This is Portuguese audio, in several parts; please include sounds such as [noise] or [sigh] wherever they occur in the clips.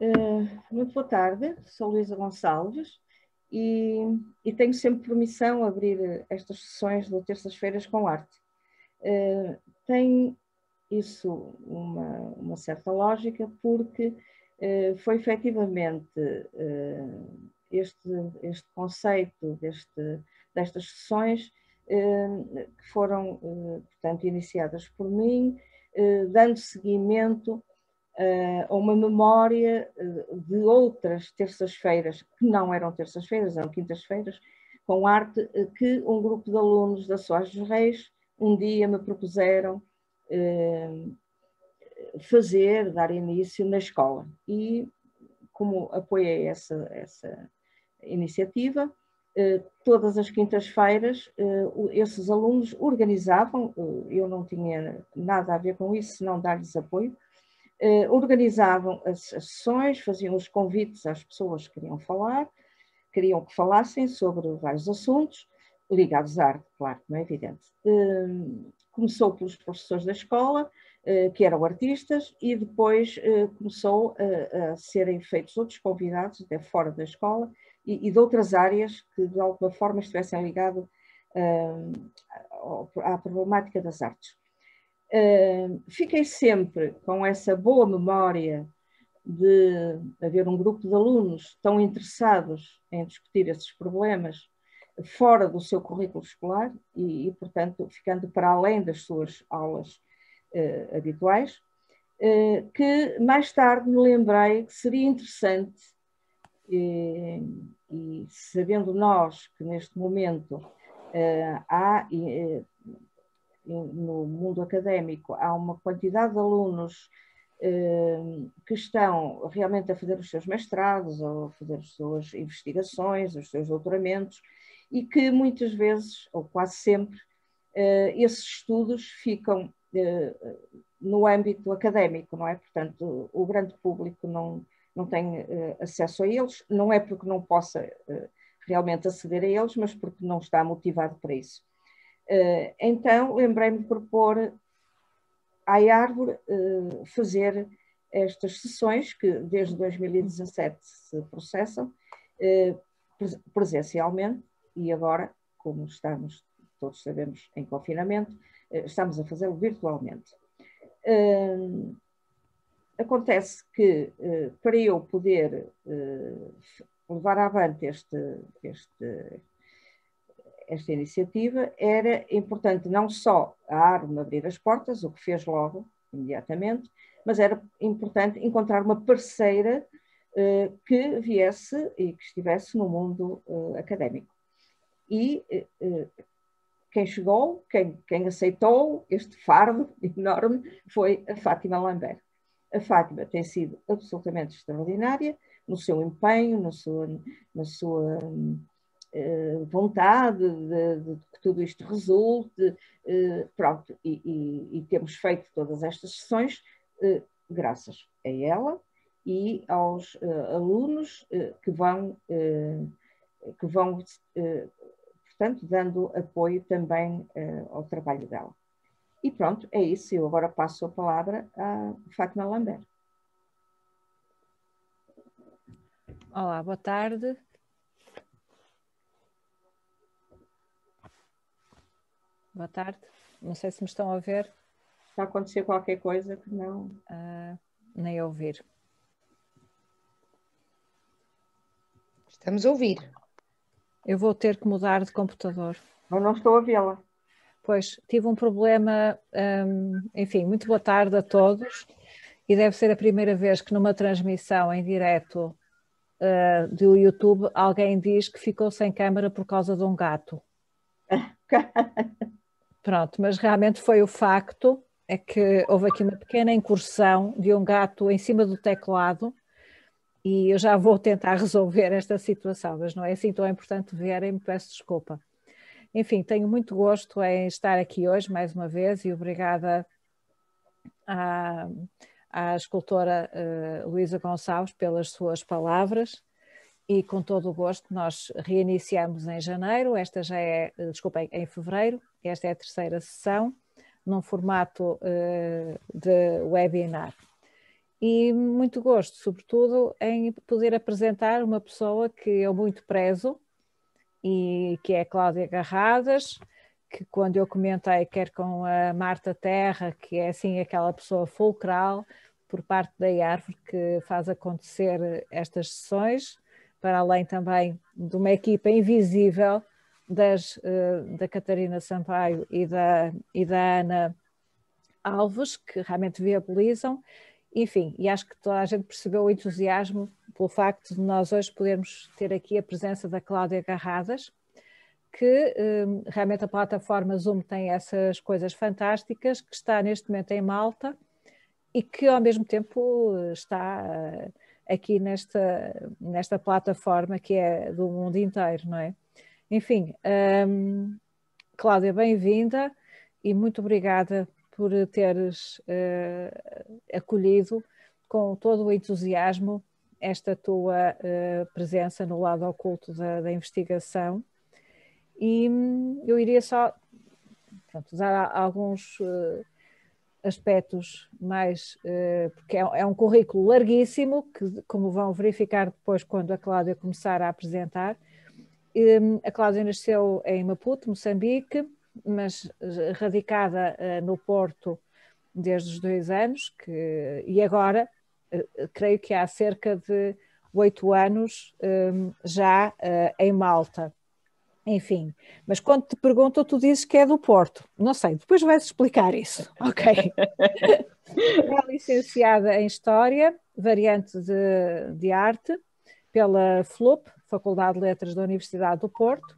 Uh, muito boa tarde, sou Luísa Gonçalves e, e, tenho sempre permissão abrir estas sessões de terças-feiras com arte. Uh, tem isso uma, uma, certa lógica porque uh, foi efetivamente este, este conceito deste, destas sessões que foram, portanto, iniciadas por mim, dando seguimento a uma memória de outras terças-feiras, que não eram terças-feiras, eram quintas-feiras, com arte, que um grupo de alunos da Soares dos Reis um dia me propuseram fazer, dar início na escola. E como apoiei essa, essa iniciativa, eh, todas as quintas-feiras eh, esses alunos organizavam, eh, eu não tinha nada a ver com isso, senão dar-lhes apoio, organizavam as sessões, faziam os convites às pessoas que queriam falar, queriam que falassem sobre vários assuntos, ligados à arte, claro, não é evidente. Começou pelos professores da escola, que eram artistas, e depois começou a, a serem feitos outros convidados, até fora da escola, e, e de outras áreas que de alguma forma estivessem ligadas uh, à problemática das artes. Uh, fiquei sempre com essa boa memória de haver um grupo de alunos tão interessados em discutir esses problemas fora do seu currículo escolar e, e portanto, ficando para além das suas aulas uh, habituais, uh, que mais tarde me lembrei que seria interessante e sabendo nós que neste momento há no mundo académico há uma quantidade de alunos uh, que estão realmente a fazer os seus mestrados ou a fazer as suas investigações, os seus doutoramentos e que muitas vezes, ou quase sempre, esses estudos ficam no âmbito académico, não é? Portanto, o grande público não, não tem acesso a eles, não é porque não possa realmente aceder a eles, mas porque não está motivado para isso. Uh, então, lembrei-me de propor à Árvore fazer estas sessões, que desde 2017 se processam, presencialmente, e agora, como estamos, todos sabemos, em confinamento, estamos a fazê-lo virtualmente. Acontece que eh, para eu poder eh, levar avante este, este, esta iniciativa, era importante não só a Arma abrir as portas, o que fez logo, imediatamente, mas era importante encontrar uma parceira uh, que viesse e que estivesse no mundo uh, académico. E uh, quem chegou, quem, quem aceitou este fardo [laughs] enorme foi a Fátima Lambert. A Fátima tem sido absolutamente extraordinária no seu empenho, na sua, na sua uh, vontade de, de, que tudo isto resulte. Uh, pronto, e, e, e, temos feito todas estas sessões uh, graças a ela e aos alunos que vão, que vão portanto, dando apoio também ao trabalho dela. E pronto, é isso. Eu agora passo a palavra a Fátima Lambert. Olá, boa tarde. Boa tarde. Não sei se me estão a ver. Está a acontecer qualquer coisa que não. Uh, nem a ouvir. Estamos a ouvir. Eu vou ter que mudar de computador. Eu não estou a vê-la. Pois, tive um problema, um, enfim, muito boa tarde a todos e deve ser a primeira vez que numa transmissão em direto uh, do YouTube alguém diz que ficou sem câmara por causa de um gato. [laughs] Pronto, mas realmente foi o facto, é que houve aqui uma pequena incursão de um gato em cima do teclado e eu já vou tentar resolver esta situação, mas não é assim tão importante verem, me peço desculpa. Enfim, tenho muito gosto em estar aqui hoje mais uma vez e obrigada à, à escultora uh, Luísa Gonçalves pelas suas palavras e com todo o gosto nós reiniciamos em janeiro, esta já é, eh, desculpem, em fevereiro, esta é a terceira sessão, num formato uh, de webinar. e muito gosto, sobretudo, em poder apresentar uma pessoa que eu muito prezo e que é Cláudia Garradas, que quando eu comentei, quer com a Marta Terra, que é assim aquela pessoa fulcral por parte da árvore que faz acontecer estas sessões, para além também de uma equipa invisível das, eh, da Catarina Sampaio e da, e da Ana Alves, que realmente viabilizam. Enfim, e acho que toda a gente percebeu o entusiasmo pelo facto de nós hoje podermos ter aqui a presença da Cláudia Garradas, que um, realmente a plataforma Zoom tem essas coisas fantásticas, que está neste momento em Malta e que ao mesmo tempo está uh, aqui nesta, nesta plataforma que é do mundo inteiro, não é? Enfim, um, Cláudia, bem-vinda e muito obrigada por teres uh, acolhido com todo o entusiasmo esta tua uh, presença no lado oculto da, da investigação e hum, eu iria só pronto, usar alguns uh, aspectos mais, uh, porque é, é, um currículo larguíssimo, que, como vão verificar depois quando a Cláudia começar a apresentar. Um, a Cláudia nasceu em Maputo, Moçambique, mas radicada uh, no Porto desde os dois anos, que, e agora, creio que há cerca de oito anos, um, já em Malta. Enfim, mas quando te perguntam, tu dizes que é do Porto. Não sei, depois vais explicar isso. [laughs] Ok. é licenciada em História, variante de, de Arte, pela FLUP, Faculdade de Letras da Universidade do Porto,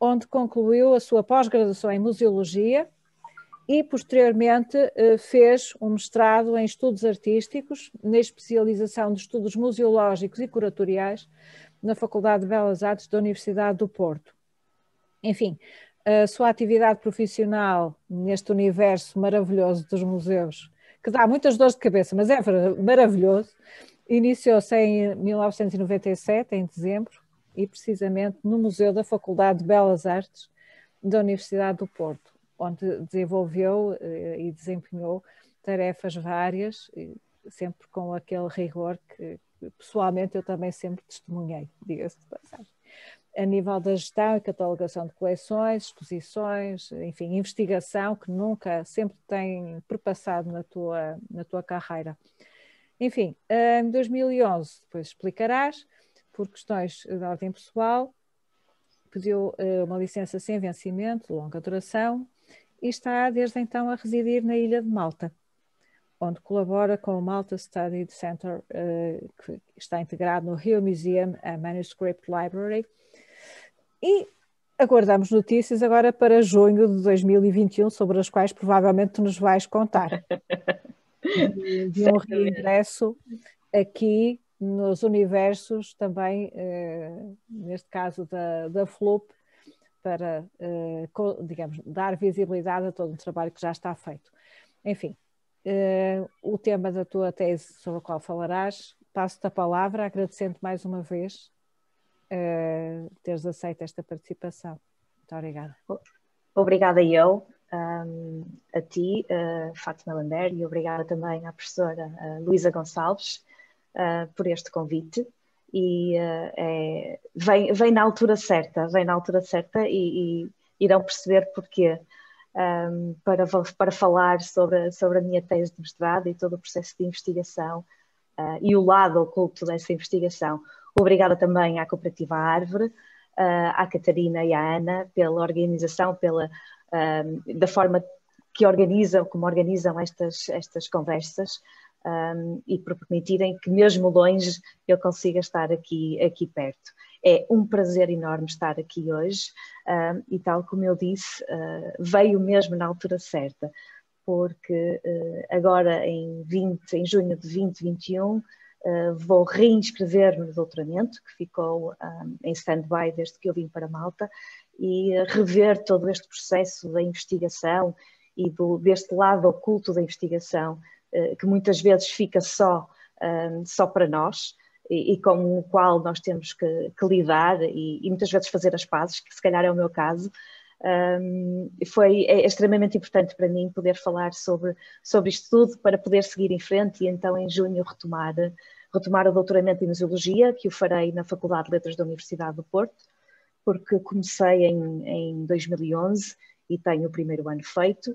onde concluiu a sua pós-graduação em Museologia e, posteriormente, eh, fez um mestrado em Estudos Artísticos, na especialização de Estudos Museológicos e Curatoriais, na Faculdade de Belas Artes da Universidade do Porto. Enfim, a sua atividade profissional neste universo maravilhoso dos museus, que dá muitas dores de cabeça, mas é maravilhoso, iniciou-se em 1997, em dezembro, e precisamente no Museu da Faculdade de Belas Artes da Universidade do Porto, onde desenvolveu eh, e desempenhou tarefas várias, sempre com aquele rigor que pessoalmente eu também sempre testemunhei, diga-se de passagem a nível da gestão e catalogação de coleções, exposições, enfim, investigação que nunca, sempre tem perpassado na tua, na tua carreira. Enfim, em 2011, depois explicarás, por questões de ordem pessoal, pediu eh, uma licença sem vencimento, de longa duração, e está desde então a residir na ilha de Malta, onde colabora com o Malta Study Center, eh, que está integrado no Rio Museum and Manuscript Library, e aguardamos notícias agora para junho de 2021, sobre as quais provavelmente nos vais contar. De, [laughs] de um reingresso aqui nos universos também, eh, neste caso da, da FLUP, para, eh, digamos, dar visibilidade a todo o trabalho que já está feito. Enfim, eh, o tema da tua tese sobre o qual falarás, passo-te a palavra, agradecendo mais uma vez teres aceito esta participação. Muito obrigada. Obrigada eu, um, a ti, Fátima Lambert, e obrigada também à professora Luísa Gonçalves uh, por este convite. E é, vem, vem na altura certa, vem na altura certa e, e irão perceber porquê. Um, para, para falar sobre, sobre a minha tese de mestrado e todo o processo de investigação e o lado oculto dessa investigação. Obrigada também à Cooperativa Árvore, à Catarina e à Ana pela organização, pela, da forma que organizam, como organizam estas, estas conversas um, e por permitirem que mesmo longe eu consiga estar aqui, aqui perto. É um prazer enorme estar aqui hoje um, e tal como eu disse, uh, veio mesmo na altura certa, porque uh, agora em, 20, em junho de 2021 Uh, vou reinscrever-me no doutoramento, que ficou um, ah, em stand-by desde que eu vim para Malta, e rever todo este processo da investigação e do, deste lado oculto da investigação, que muitas vezes fica só, só para nós, e, e, com o qual nós temos que, que lidar e, e, muitas vezes fazer as pazes, que se calhar é o meu caso, Um, foi é extremamente importante para mim poder falar sobre, sobre isto tudo para poder seguir em frente e então em junho retomar, retomar o doutoramento em Museologia, que o farei na Faculdade de Letras da Universidade do Porto, porque comecei em, em 2011 e tenho o primeiro ano feito,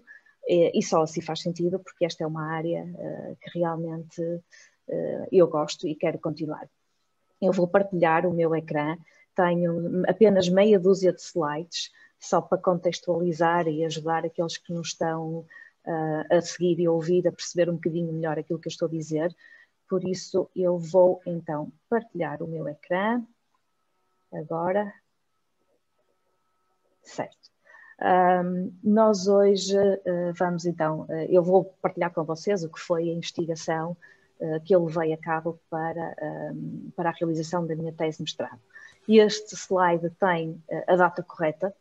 e só assim faz sentido, porque esta é uma área uh, que realmente uh, eu gosto e quero continuar. Eu vou partilhar o meu ecrã, tenho apenas meia dúzia de slides, só para contextualizar e ajudar aqueles que nos estão a seguir e ouvir a perceber um bocadinho melhor aquilo que eu estou a dizer. Por isso, eu vou então partilhar o meu ecrã. Agora. Certo. Um, nós hoje uh, vamos então, uh, eu vou partilhar com vocês o que foi a investigação uh, que eu levei a cabo para, para a realização da minha tese de mestrado. Este slide tem a data correta,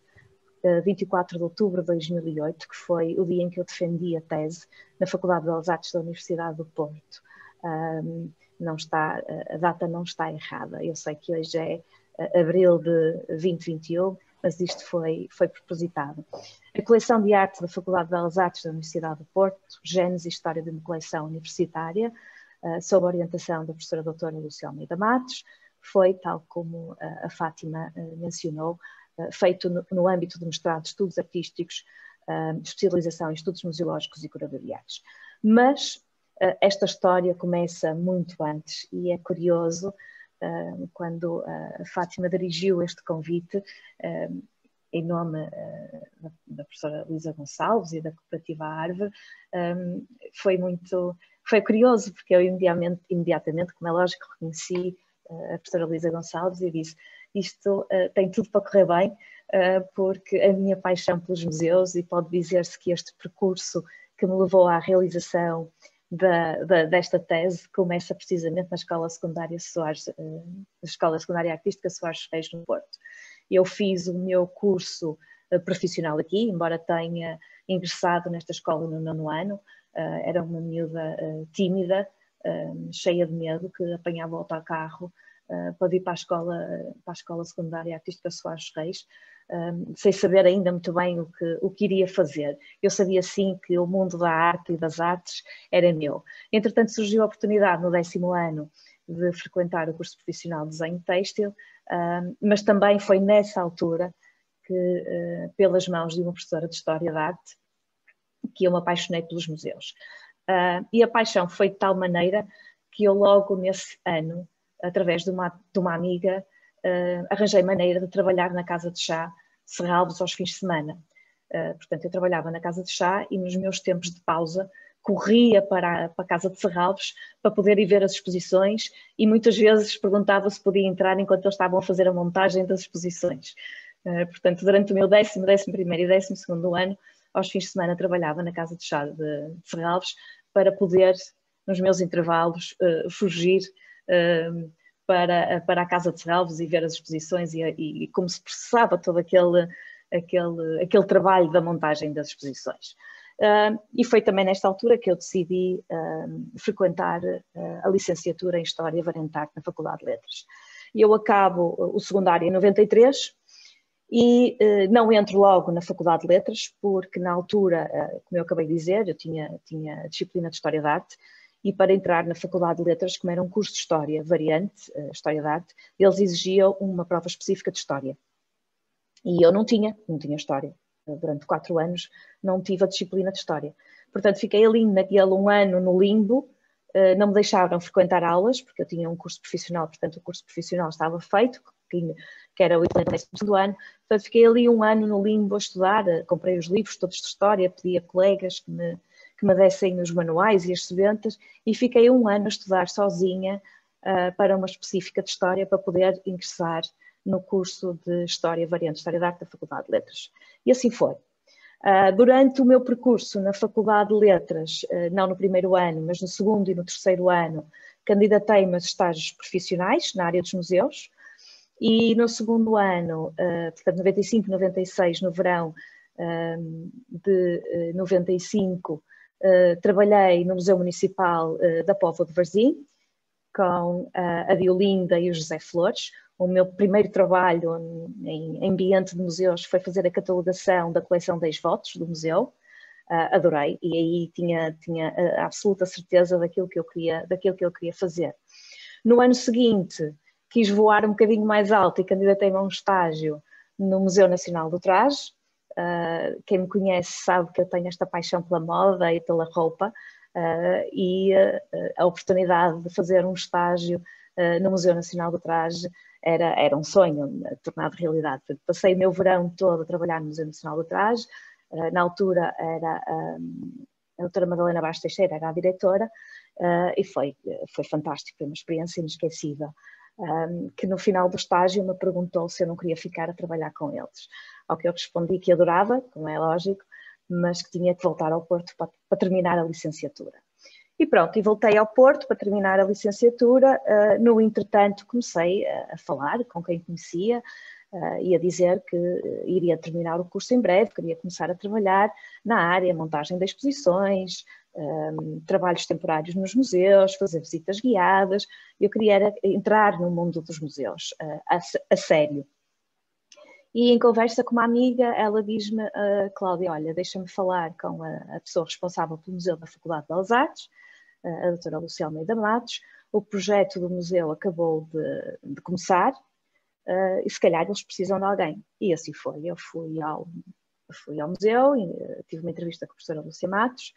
24 de outubro de 2008, que foi o dia em que eu defendi a tese na Faculdade de Belas Artes da Universidade do Porto. Um, não está, a data não está errada. Eu sei que hoje é abril de 2021 mas isto foi, foi propositado. A coleção de arte da Faculdade de Belas Artes da Universidade do Porto, Gênese e História de uma Coleção Universitária, uh, sob a orientação da professora doutora Lúcia Almeida Matos, foi, tal como uh, a Fátima uh, mencionou, feito no, no, âmbito do mestrado de Estudos Artísticos, especialização em Estudos Museológicos e Curadoriais. Mas esta história começa muito antes e é curioso quando a Fátima dirigiu este convite em nome da professora Luísa Gonçalves e da cooperativa Arve, foi muito, foi curioso porque eu imediatamente, imediatamente como é lógico, reconheci a professora Luísa Gonçalves e disse isto tem tudo para correr bem, porque a minha paixão pelos museus e pode dizer-se que este percurso que me levou à realização da, da, desta tese começa precisamente na Escola Secundária Soares, uh, Escola Secundária Artística Soares Reis no Porto. Eu fiz o meu curso uh, profissional aqui, embora tenha ingressado nesta escola no nono ano, uh, era uma miúda tímida, cheia de medo, que apanhava o autocarro para ir para a escola, para a escola secundária artística Soares Reis, sem saber ainda muito bem o que, o que iria fazer. Eu sabia sim que o mundo da arte e das artes era meu. Entretanto, surgiu a oportunidade no décimo ano de frequentar o curso profissional de desenho têxtil, mas também foi nessa altura que, uh, pelas mãos de uma professora de História da Arte, que eu me apaixonei pelos museus. E a paixão foi de tal maneira que eu logo nesse ano, através de uma, de uma amiga, uh, arranjei maneira de trabalhar na casa de chá Serralves aos fins de semana. Uh, portanto, eu trabalhava na casa de chá e nos meus tempos de pausa corria para a, para a casa de Serralves para poder ir ver as exposições e muitas vezes perguntava se podia entrar enquanto eles estavam a fazer a montagem das exposições. Uh, portanto, durante o meu décimo, décimo primeiro e décimo segundo ano, aos fins de semana trabalhava na casa de chá de, de Serralves para poder, nos meus intervalos, uh, fugir uh, para, para a Casa de Serralves e ver as exposições e, e, como se processava todo aquele, aquele, aquele trabalho da montagem das exposições. Uh, e foi também nesta altura que eu decidi uh, frequentar uh, a licenciatura em História Varentarte na Faculdade de Letras. Eu acabo o secundário em 93 e não entro logo na Faculdade de Letras, porque na altura, como eu acabei de dizer, eu tinha, tinha disciplina de História da Arte e para entrar na Faculdade de Letras, como era um curso de História variante, uh, História da Arte, eles exigiam uma prova específica de História. E eu não tinha, não tinha História. Uh, durante quatro anos não tive a disciplina de História. Portanto, fiquei ali naquele um ano no limbo, uh, não me deixaram frequentar aulas, porque eu tinha um curso profissional, portanto o curso profissional estava feito, que era o equivalente do ano, portanto fiquei ali um ano no limbo a estudar, comprei os livros todos de História, pedi a colegas que me que me dessem os manuais e as sebentas e fiquei um ano a estudar sozinha uh, para uma específica de História para poder ingressar no curso de História Variante, História da Arte da Faculdade de Letras. E assim foi. Uh, durante o meu percurso na Faculdade de Letras, uh, não no primeiro ano, mas no segundo e no terceiro ano, candidatei-me a estágios profissionais na área dos museus e no segundo ano, uh, portanto 95, 96, no verão de 95, Uh, trabalhei no Museu Municipal uh, da Póvoa de Varzim, com uh, a Diolinda e o José Flores. o meu primeiro trabalho em ambiente de museus foi fazer a catalogação da coleção das fotos do museu. Adorei e aí tinha, tinha a absoluta certeza daquilo que eu queria, daquilo que eu queria fazer. No ano seguinte, quis voar um bocadinho mais alto e candidatei-me a um estágio no Museu Nacional do Traje. Uh, quem me conhece sabe que eu tenho esta paixão pela moda e pela roupa, uh, e a oportunidade de fazer um estágio no Museu Nacional do Traje era, era um sonho tornado realidade. Passei o meu verão todo a trabalhar no Museu Nacional do Traje, uh, na altura era um, a doutora Madalena Bastos Teixeira, era a diretora, uh, e foi, foi fantástico, foi uma experiência inesquecível. Um, que no final do estágio me perguntou se eu não queria ficar a trabalhar com eles. Ao que eu respondi que adorava, como é lógico, mas que tinha que voltar ao Porto para, para terminar a licenciatura. E pronto, e voltei ao Porto para terminar a licenciatura. Uh, no entretanto, comecei a, a, falar com quem conhecia uh, e a dizer que iria terminar o curso em breve, queria começar a trabalhar na área, montagem de exposições, um, trabalhos temporários nos museus, fazer visitas guiadas. Eu queria entrar no mundo dos museus, uh, a, a, sério. E em conversa com uma amiga, ela diz-me, uh, Cláudia, olha, deixa-me falar com a, a, pessoa responsável pelo Museu da Faculdade de Belas Artes, a doutora Lucia Almeida Matos. O projeto do museu acabou de, de começar uh, e se calhar eles precisam de alguém. E assim foi. Eu fui ao, fui ao museu, uh, tive uma entrevista com a professora Lúcia Matos,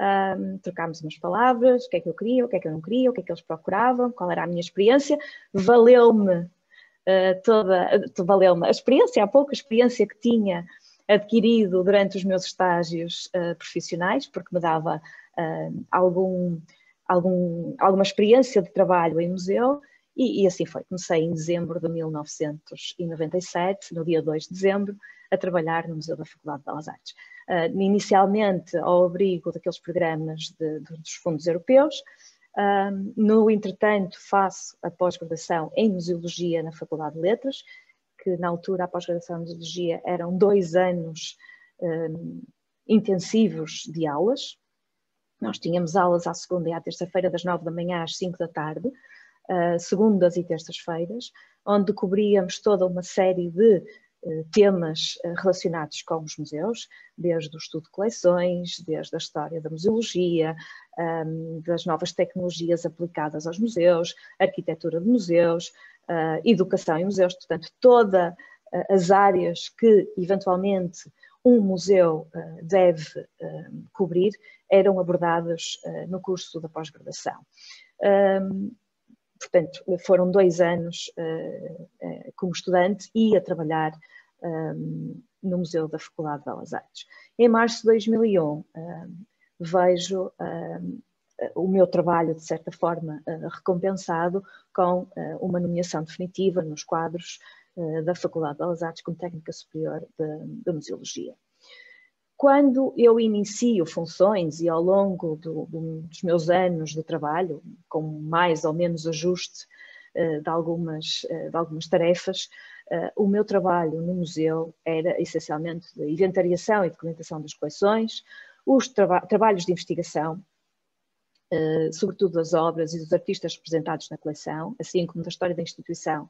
um, trocámos umas palavras, o que é que eu queria, o que é que eu não queria, o que é que eles procuravam, qual era a minha experiência. Valeu-me uh, toda, valeu-me a experiência, a pouca experiência que tinha adquirido durante os meus estágios uh, profissionais, porque me dava uh, algum, algum, alguma experiência de trabalho em museu, e, e, assim foi. Comecei em dezembro de 1997, no dia 2 de dezembro, a trabalhar no Museu da Faculdade de Belas Artes. Uh, inicialmente ao abrigo daqueles programas de, de, dos fundos europeus, no entretanto faço a pós-graduação em Museologia na Faculdade de Letras, que na altura a pós-graduação em Museologia eram dois anos intensivos de aulas, nós tínhamos aulas à segunda e à terça-feira, das nove da manhã às cinco da tarde, uh, segundas e terças-feiras, onde cobríamos toda uma série de temas uh, relacionados com os museus, desde o estudo de coleções, desde a história da museologia, das novas tecnologias aplicadas aos museus, arquitetura de museus, educação em museus, portanto, todas as áreas que eventualmente um museu deve cobrir eram abordadas no curso da pós-graduação. Portanto, foram dois anos uh, uh, como estudante e a trabalhar um, no Museu da Faculdade de Belas Artes. Em março de 2001, vejo o meu trabalho, de certa forma, recompensado com uma nomeação definitiva nos quadros da Faculdade de Belas Artes como técnica superior de, de Museologia. Quando eu inicio funções e ao longo do, do, dos meus anos de trabalho, com mais ou menos ajuste uh, de, algumas, uh, de algumas tarefas, uh, o meu trabalho no museu era essencialmente de inventariação e documentação das coleções, os traba trabalhos de investigação, sobretudo das obras e dos artistas representados na coleção, assim como da história da instituição,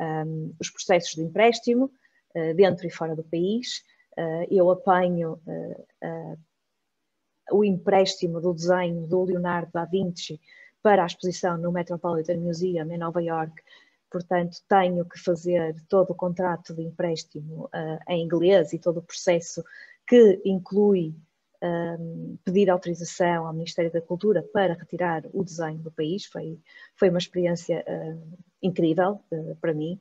um, os processos de empréstimo, dentro e fora do país, eu apanho eh, eh, o empréstimo do desenho do Leonardo da Vinci para a exposição no Metropolitan Museum em Nova York, portanto tenho que fazer todo o contrato de empréstimo em inglês e todo o processo que inclui um, pedir autorização ao Ministério da Cultura para retirar o desenho do país. Foi, foi uma experiência uh, incrível uh, para mim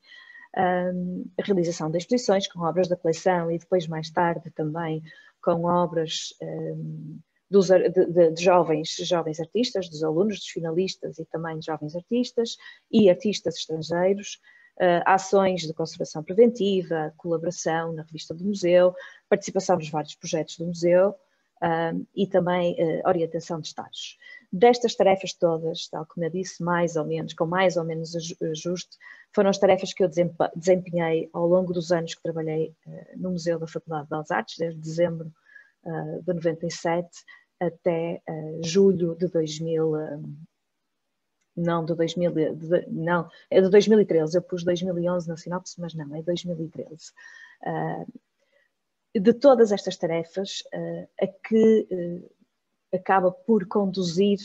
um, a realização de exposições com obras da coleção e depois mais tarde também com obras um, dos, de, de, de, jovens, jovens artistas, dos alunos, dos finalistas e também de jovens artistas e artistas estrangeiros, uh, ações de conservação preventiva, colaboração na revista do museu, participação nos vários projetos do museu um, e também uh, orientação de estágios. Destas tarefas todas, tal como eu disse, mais ou menos, com mais ou menos ajuste, foram as tarefas que eu desempenhei ao longo dos anos que trabalhei uh, no Museu da Faculdade de Belas Artes, desde dezembro uh, de 97 até uh, julho de 2000, não de 2000, de, não, é de 2013, eu pus 2011 na sinopse, mas não, é 2013. Uh, de todas estas tarefas, uh, a que uh, acaba por conduzir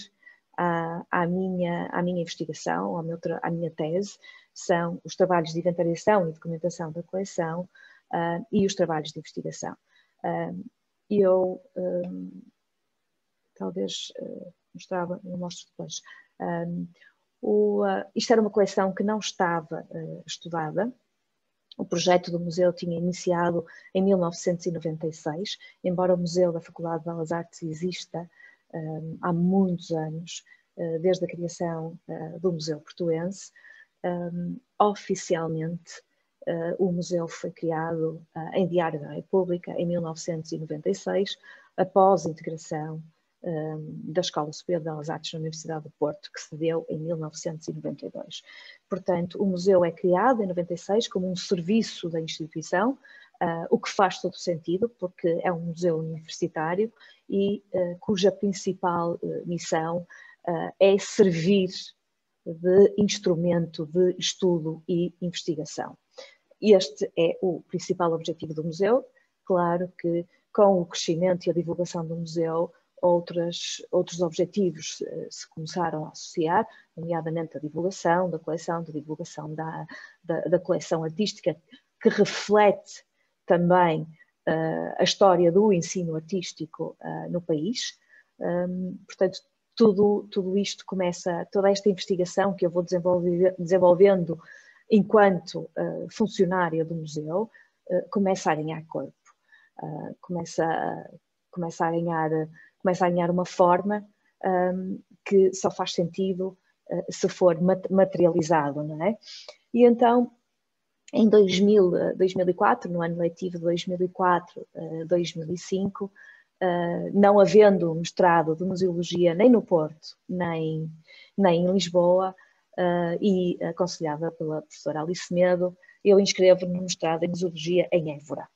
à, à, minha, à minha investigação, à minha tese, são os trabalhos de inventariação e documentação da coleção e os trabalhos de investigação. eu talvez mostrava, eu mostro depois. Um, o, uh, isto era uma coleção que não estava uh, estudada. O projeto do museu tinha iniciado em 1996, embora o Museu da Faculdade de Belas Artes exista um, há muitos anos, uh, desde a criação do Museu Portuense. Um, oficialmente, o museu foi criado em Diário da República em 1996, após a integração da Escola Superior de Belas Artes na Universidade do Porto, que se deu em 1992. Portanto, o museu é criado em 96 como um serviço da instituição, uh, o que faz todo sentido, porque é um museu universitário e uh, cuja principal uh, missão é servir de instrumento de estudo e investigação. Este é o principal objetivo do museu. Claro que com o crescimento e a divulgação do museu, outras, outros objetivos eh, se começaram a associar, nomeadamente a divulgação da coleção, da divulgação da, da, da coleção artística, que reflete também uh, a história do ensino artístico uh, no país. Um, portanto, tudo, tudo isto começa, toda esta investigação que eu vou desenvolvendo enquanto uh, funcionária do museu, começa a ganhar corpo, começa, começa a ganhar começa a ganhar uma forma um, que só faz sentido uh, se for materializado, não é? E então, em 2000, 2004, no ano letivo de 2004-2005, uh, uh, não havendo mestrado de museologia nem no Porto, nem, nem em Lisboa, e aconselhada pela professora Alice Medo, eu inscrevo-me no mestrado em museologia em Évora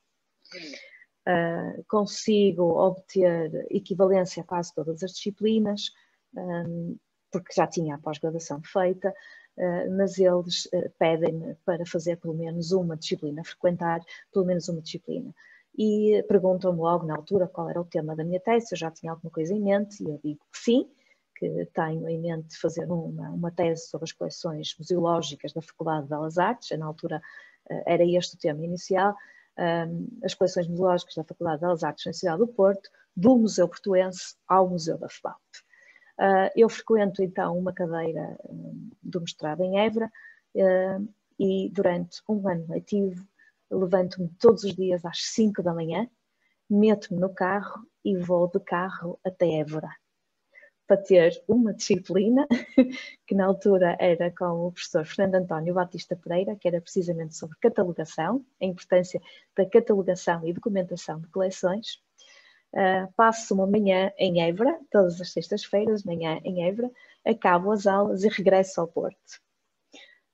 uh, consigo obter equivalência a quase todas as disciplinas, um, porque já tinha a pós-graduação feita, uh, mas eles uh, pedem-me para fazer pelo menos uma disciplina, frequentar pelo menos uma disciplina. E perguntam-me logo na altura qual era o tema da minha tese, se eu já tinha alguma coisa em mente, e eu digo que sim, que tenho em mente fazer uma, uma tese sobre as coleções museológicas da Faculdade de Belas Artes, na altura era este o tema inicial, um, as coleções museológicas da Faculdade de Belas Artes na cidade do Porto, do Museu Portuense ao Museu da FBAP. Uh, eu frequento então uma cadeira um, do mestrado em Évora uh, e durante um ano letivo levanto-me todos os dias às 5 da manhã, meto-me no carro e vou de carro até Évora para ter uma disciplina, [laughs] que na altura era com o professor Fernando António Batista Pereira, que era precisamente sobre catalogação, a importância da catalogação e documentação de coleções. Uh, passo uma manhã em Évora, todas as sextas-feiras, manhã em Évora, acabo as aulas e regresso ao Porto.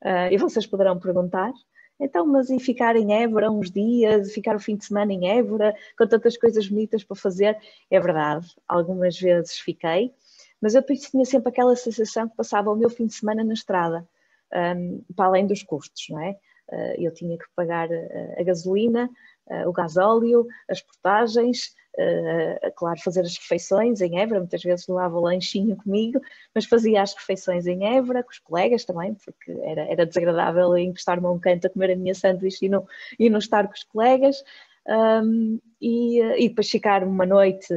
Uh, e vocês poderão perguntar, então, mas e ficar em Évora uns dias, ficar o fim de semana em Évora, com tantas coisas bonitas para fazer? É verdade, algumas vezes fiquei, mas eu tinha sempre aquela sensação que passava o meu fim de semana na estrada, um, para além dos custos, não é? Uh, eu tinha que pagar a, a gasolina, uh, o gasóleo, as portagens, uh, claro, fazer as refeições em Évora, muitas vezes levava o lanchinho comigo, mas fazia as refeições em Évora, com os colegas também, porque era, era desagradável encostar-me a um canto a comer a minha sanduíche e não, e não estar com os colegas, um, e, e depois ficar uma noite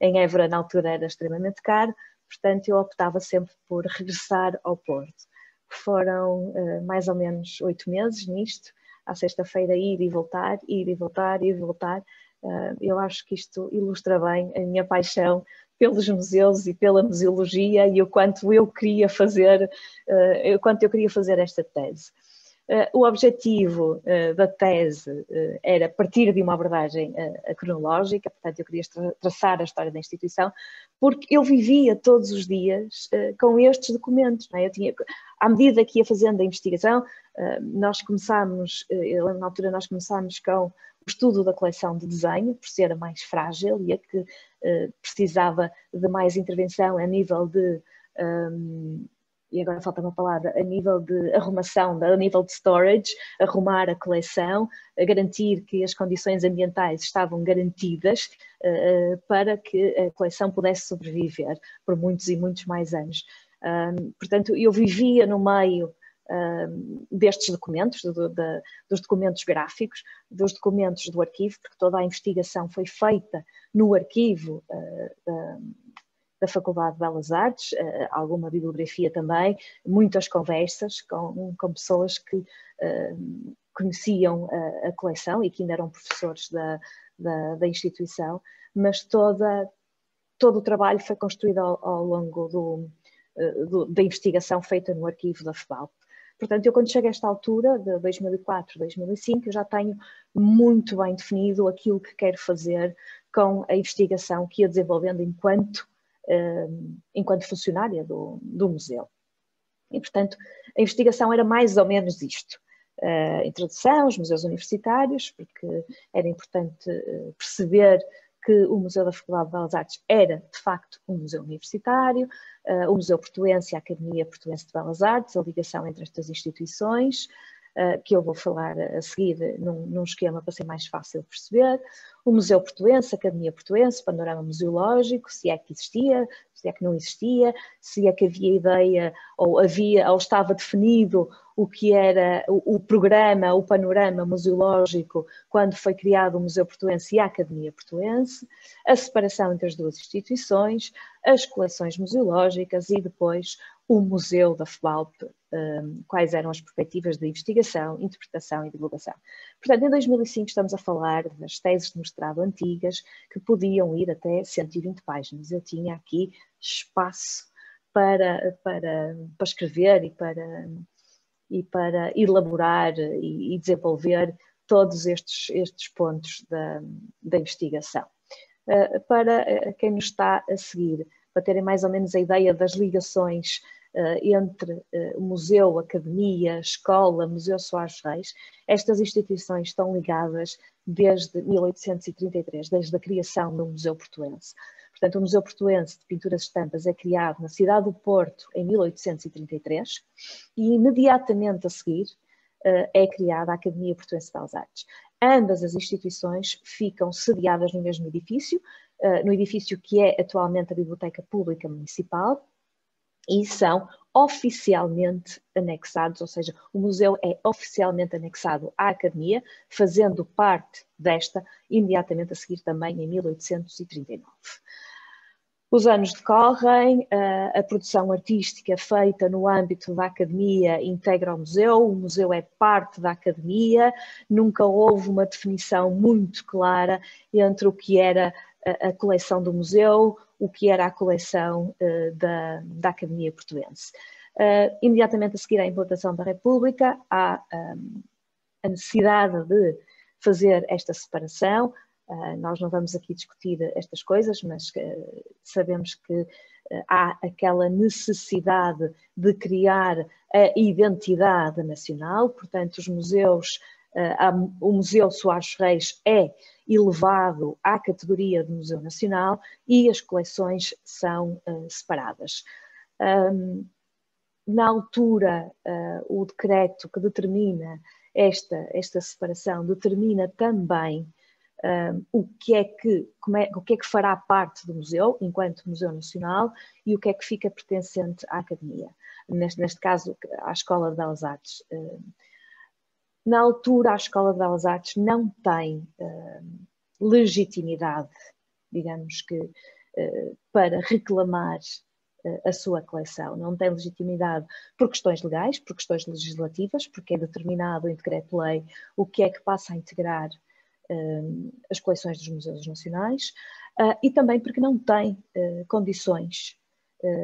em Évora na altura era extremamente caro, portanto eu optava sempre por regressar ao Porto. Foram uh, mais ou menos oito meses nisto, à sexta-feira ir e voltar, ir e voltar, ir e voltar. Uh, eu acho que isto ilustra bem a minha paixão pelos museus e pela museologia e o quanto eu queria fazer, uh, o quanto eu queria fazer esta tese. Uh, o objetivo uh, da tese uh, era partir de uma abordagem cronológica, portanto, eu queria traçar a história da instituição, porque eu vivia todos os dias com estes documentos. É? Eu tinha, à medida que ia fazendo a investigação, nós começámos, na altura, nós começámos com o estudo da coleção de desenho, por ser a mais frágil e a que precisava de mais intervenção a nível de. Um, e agora falta uma palavra, a nível de arrumação, a nível de storage, arrumar a coleção, a garantir que as condições ambientais estavam garantidas uh, para que a coleção pudesse sobreviver por muitos e muitos mais anos. Um, portanto, eu vivia no meio um, destes documentos, do, dos documentos gráficos, dos documentos do arquivo, porque toda a investigação foi feita no arquivo uh, da, da Faculdade de Belas Artes, uh, alguma bibliografia também, muitas conversas com, com pessoas que uh, conheciam a, a, coleção e que ainda eram professores da, da, da instituição, mas toda, todo o trabalho foi construído ao, ao longo do, uh, do, da investigação feita no arquivo da FBAL. Portanto, eu quando chego a esta altura, de 2004, 2005, eu já tenho muito bem definido aquilo que quero fazer com a investigação que ia desenvolvendo enquanto enquanto funcionária do, do museu. E, portanto, a investigação era mais ou menos isto. Uh, introdução, os museus universitários, porque era importante uh, perceber que o Museu da Faculdade de Belas Artes era, de facto, um museu universitário, uh, o Museu Portuense e a Academia Portuense de Belas Artes, a ligação entre estas instituições, que eu vou falar a seguir num, num, esquema para ser mais fácil perceber, o Museu Portuense, a Academia Portuense, panorama museológico, se é que existia, se é que não existia, se é que havia ideia ou havia ou estava definido o que era o, o programa, o panorama museológico quando foi criado o Museu Portuense e a Academia Portuense, a separação entre as duas instituições, as coleções museológicas e depois o Museu da FBALP, um, quais eram as perspectivas de investigação, interpretação e divulgação. Portanto, em 2005 estamos a falar das teses de mestrado antigas que podiam ir até 120 páginas. Eu tinha aqui espaço para, para, para escrever e para, e para elaborar e, e desenvolver todos estes, estes pontos da, da investigação. Uh, para quem nos está a seguir, para terem mais ou menos a ideia das ligações uh, entre uh, museu, academia, escola, Museu Soares Reis, estas instituições estão ligadas desde 1833, desde a criação do Museu Portuense. Portanto, o Museu Portuense de Pinturas e Estampas é criado na cidade do Porto em 1833 e imediatamente a seguir uh, é criada a Academia Portuense de Belas Artes. Ambas as instituições ficam sediadas no mesmo edifício, no edifício que é atualmente a Biblioteca Pública Municipal, e são oficialmente anexados, ou seja, o museu é oficialmente anexado à Academia, fazendo parte desta imediatamente a seguir também em 1839. Os anos decorrem, a produção artística feita no âmbito da academia integra o museu, o museu é parte da academia, nunca houve uma definição muito clara entre o que era a coleção do museu, o que era a coleção uh, da, da Academia Portuense. Uh, imediatamente a seguir à implantação da República, há um, a necessidade de fazer esta separação. Uh, nós não vamos aqui discutir estas coisas, mas sabemos que há aquela necessidade de criar a identidade nacional, portanto, os museus, o Museu Soares Reis é elevado à categoria de Museu Nacional e as coleções são uh, separadas. Na altura, uh, o decreto que determina esta, esta separação determina também um, o, que é que, é, o que é que fará parte do museu, enquanto Museu Nacional, e o que é que fica pertencente à Academia. Neste, neste caso, à Escola de Belas Artes. Na altura, a Escola de Belas Artes não tem uh, legitimidade, digamos que, uh, para reclamar uh, a sua coleção. Não tem legitimidade por questões legais, por questões legislativas, porque é determinado em decreto-lei o que é que passa a integrar as coleções dos museus nacionais, e também porque não tem condições,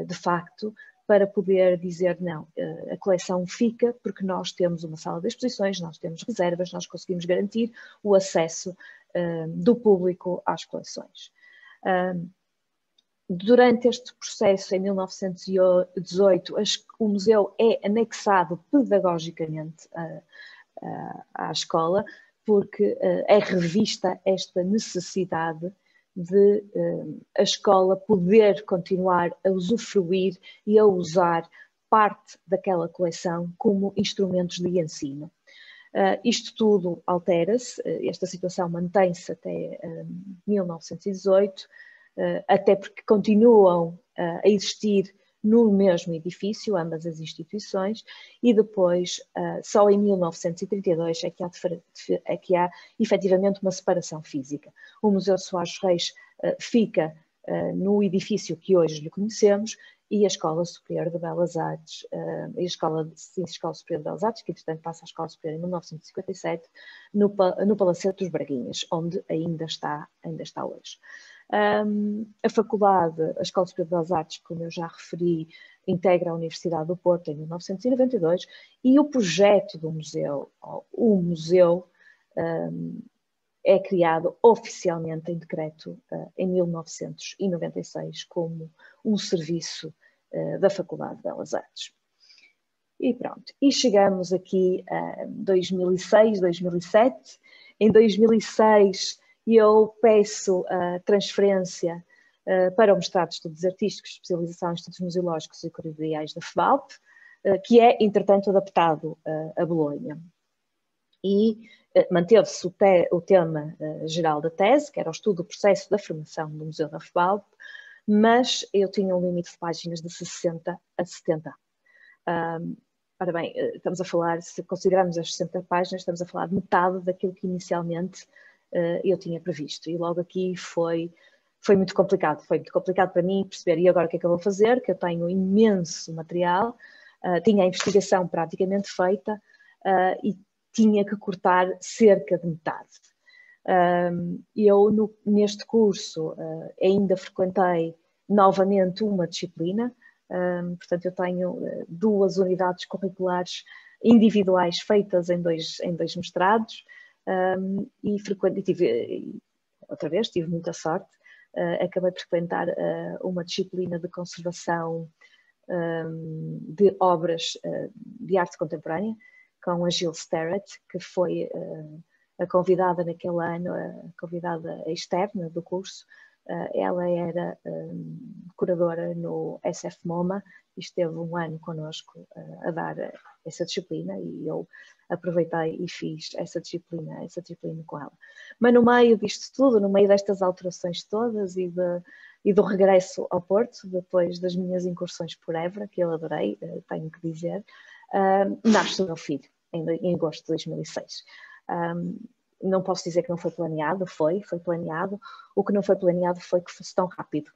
de facto, para poder dizer não, eh, a coleção fica porque nós temos uma sala de exposições, nós temos reservas, nós conseguimos garantir o acesso uh, do público às coleções. Durante este processo, em 1918, o museu é anexado pedagogicamente à escola, porque é revista esta necessidade de uh, a escola poder continuar a usufruir e a usar parte daquela coleção como instrumentos de ensino. Uh, isto tudo altera-se, uh, esta situação mantém-se até uh, 1918, até porque continuam a existir no mesmo edifício, ambas as instituições, e depois, só em 1932 é que há, é que há efetivamente uma separação física. O Museu Soares Reis fica no edifício que hoje lhe conhecemos e a Escola Superior de Belas Artes, uh, a Escola de Ciências Escola Superior de Belas Artes, que entretanto passa à Escola Superior em 1957, no, no Palacete dos Braguinhas, onde ainda está, ainda está hoje. Um, a faculdade, a Escola Superior de Belas Artes, como eu já referi, integra a Universidade do Porto em 1992 e o projeto do museu, o museu, um, é criado oficialmente em decreto uh, em 1996 como um serviço uh, da Faculdade de Belas Artes. E pronto, e chegamos aqui a 2006, 2007. Em 2006 eu peço a transferência uh, para o mestrado de Estudos Artísticos, especialização em Estudos Museológicos e Curatoriais da FBALP, que é, entretanto, adaptado a Bolonha. E eh, manteve-se o, o, tema geral da tese, que era o estudo do processo da formação do Museu da FBALP, mas eu tinha um limite de páginas de 60 a 70. Um, ora bem, eh, estamos a falar, se considerarmos as 60 páginas, estamos a falar de metade daquilo que inicialmente eu tinha previsto. E logo aqui foi, foi muito complicado. Foi muito complicado para mim perceber, e agora o que é que eu vou fazer? Que eu tenho imenso material, uh, tinha a investigação praticamente feita uh, e tinha que cortar cerca de metade. eu, no, neste curso, ainda frequentei novamente uma disciplina, portanto, eu tenho duas unidades curriculares individuais feitas em dois, em dois mestrados um, e, frequente, tive, outra vez, tive muita sorte, uh, acabei por frequentar uma disciplina de conservação um, de obras de arte contemporânea, com a Jill Starrett, que foi uh, a convidada naquele ano, a convidada externa do curso. Uh, ela era um, curadora no SF MoMA e esteve um ano connosco uh, a dar essa disciplina e eu aproveitei e fiz essa disciplina, essa disciplina com ela. Mas no meio disto tudo, no meio destas alterações todas e, de, e do regresso ao Porto, depois das minhas incursões por Évora, que eu adorei, tenho que dizer, nasce o meu filho, em, em agosto de 2006. Um, não posso dizer que não foi planeado, foi, foi planeado. O que não foi planeado foi que fosse tão rápido.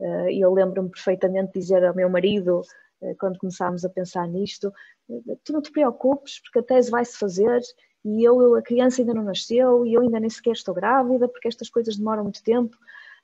Uh, eu lembro-me perfeitamente de dizer ao meu marido, uh, quando começámos a pensar nisto, tu não te preocupes, porque a tese vai-se fazer e eu, a criança ainda não nasceu e eu ainda nem sequer estou grávida, porque estas coisas demoram muito tempo,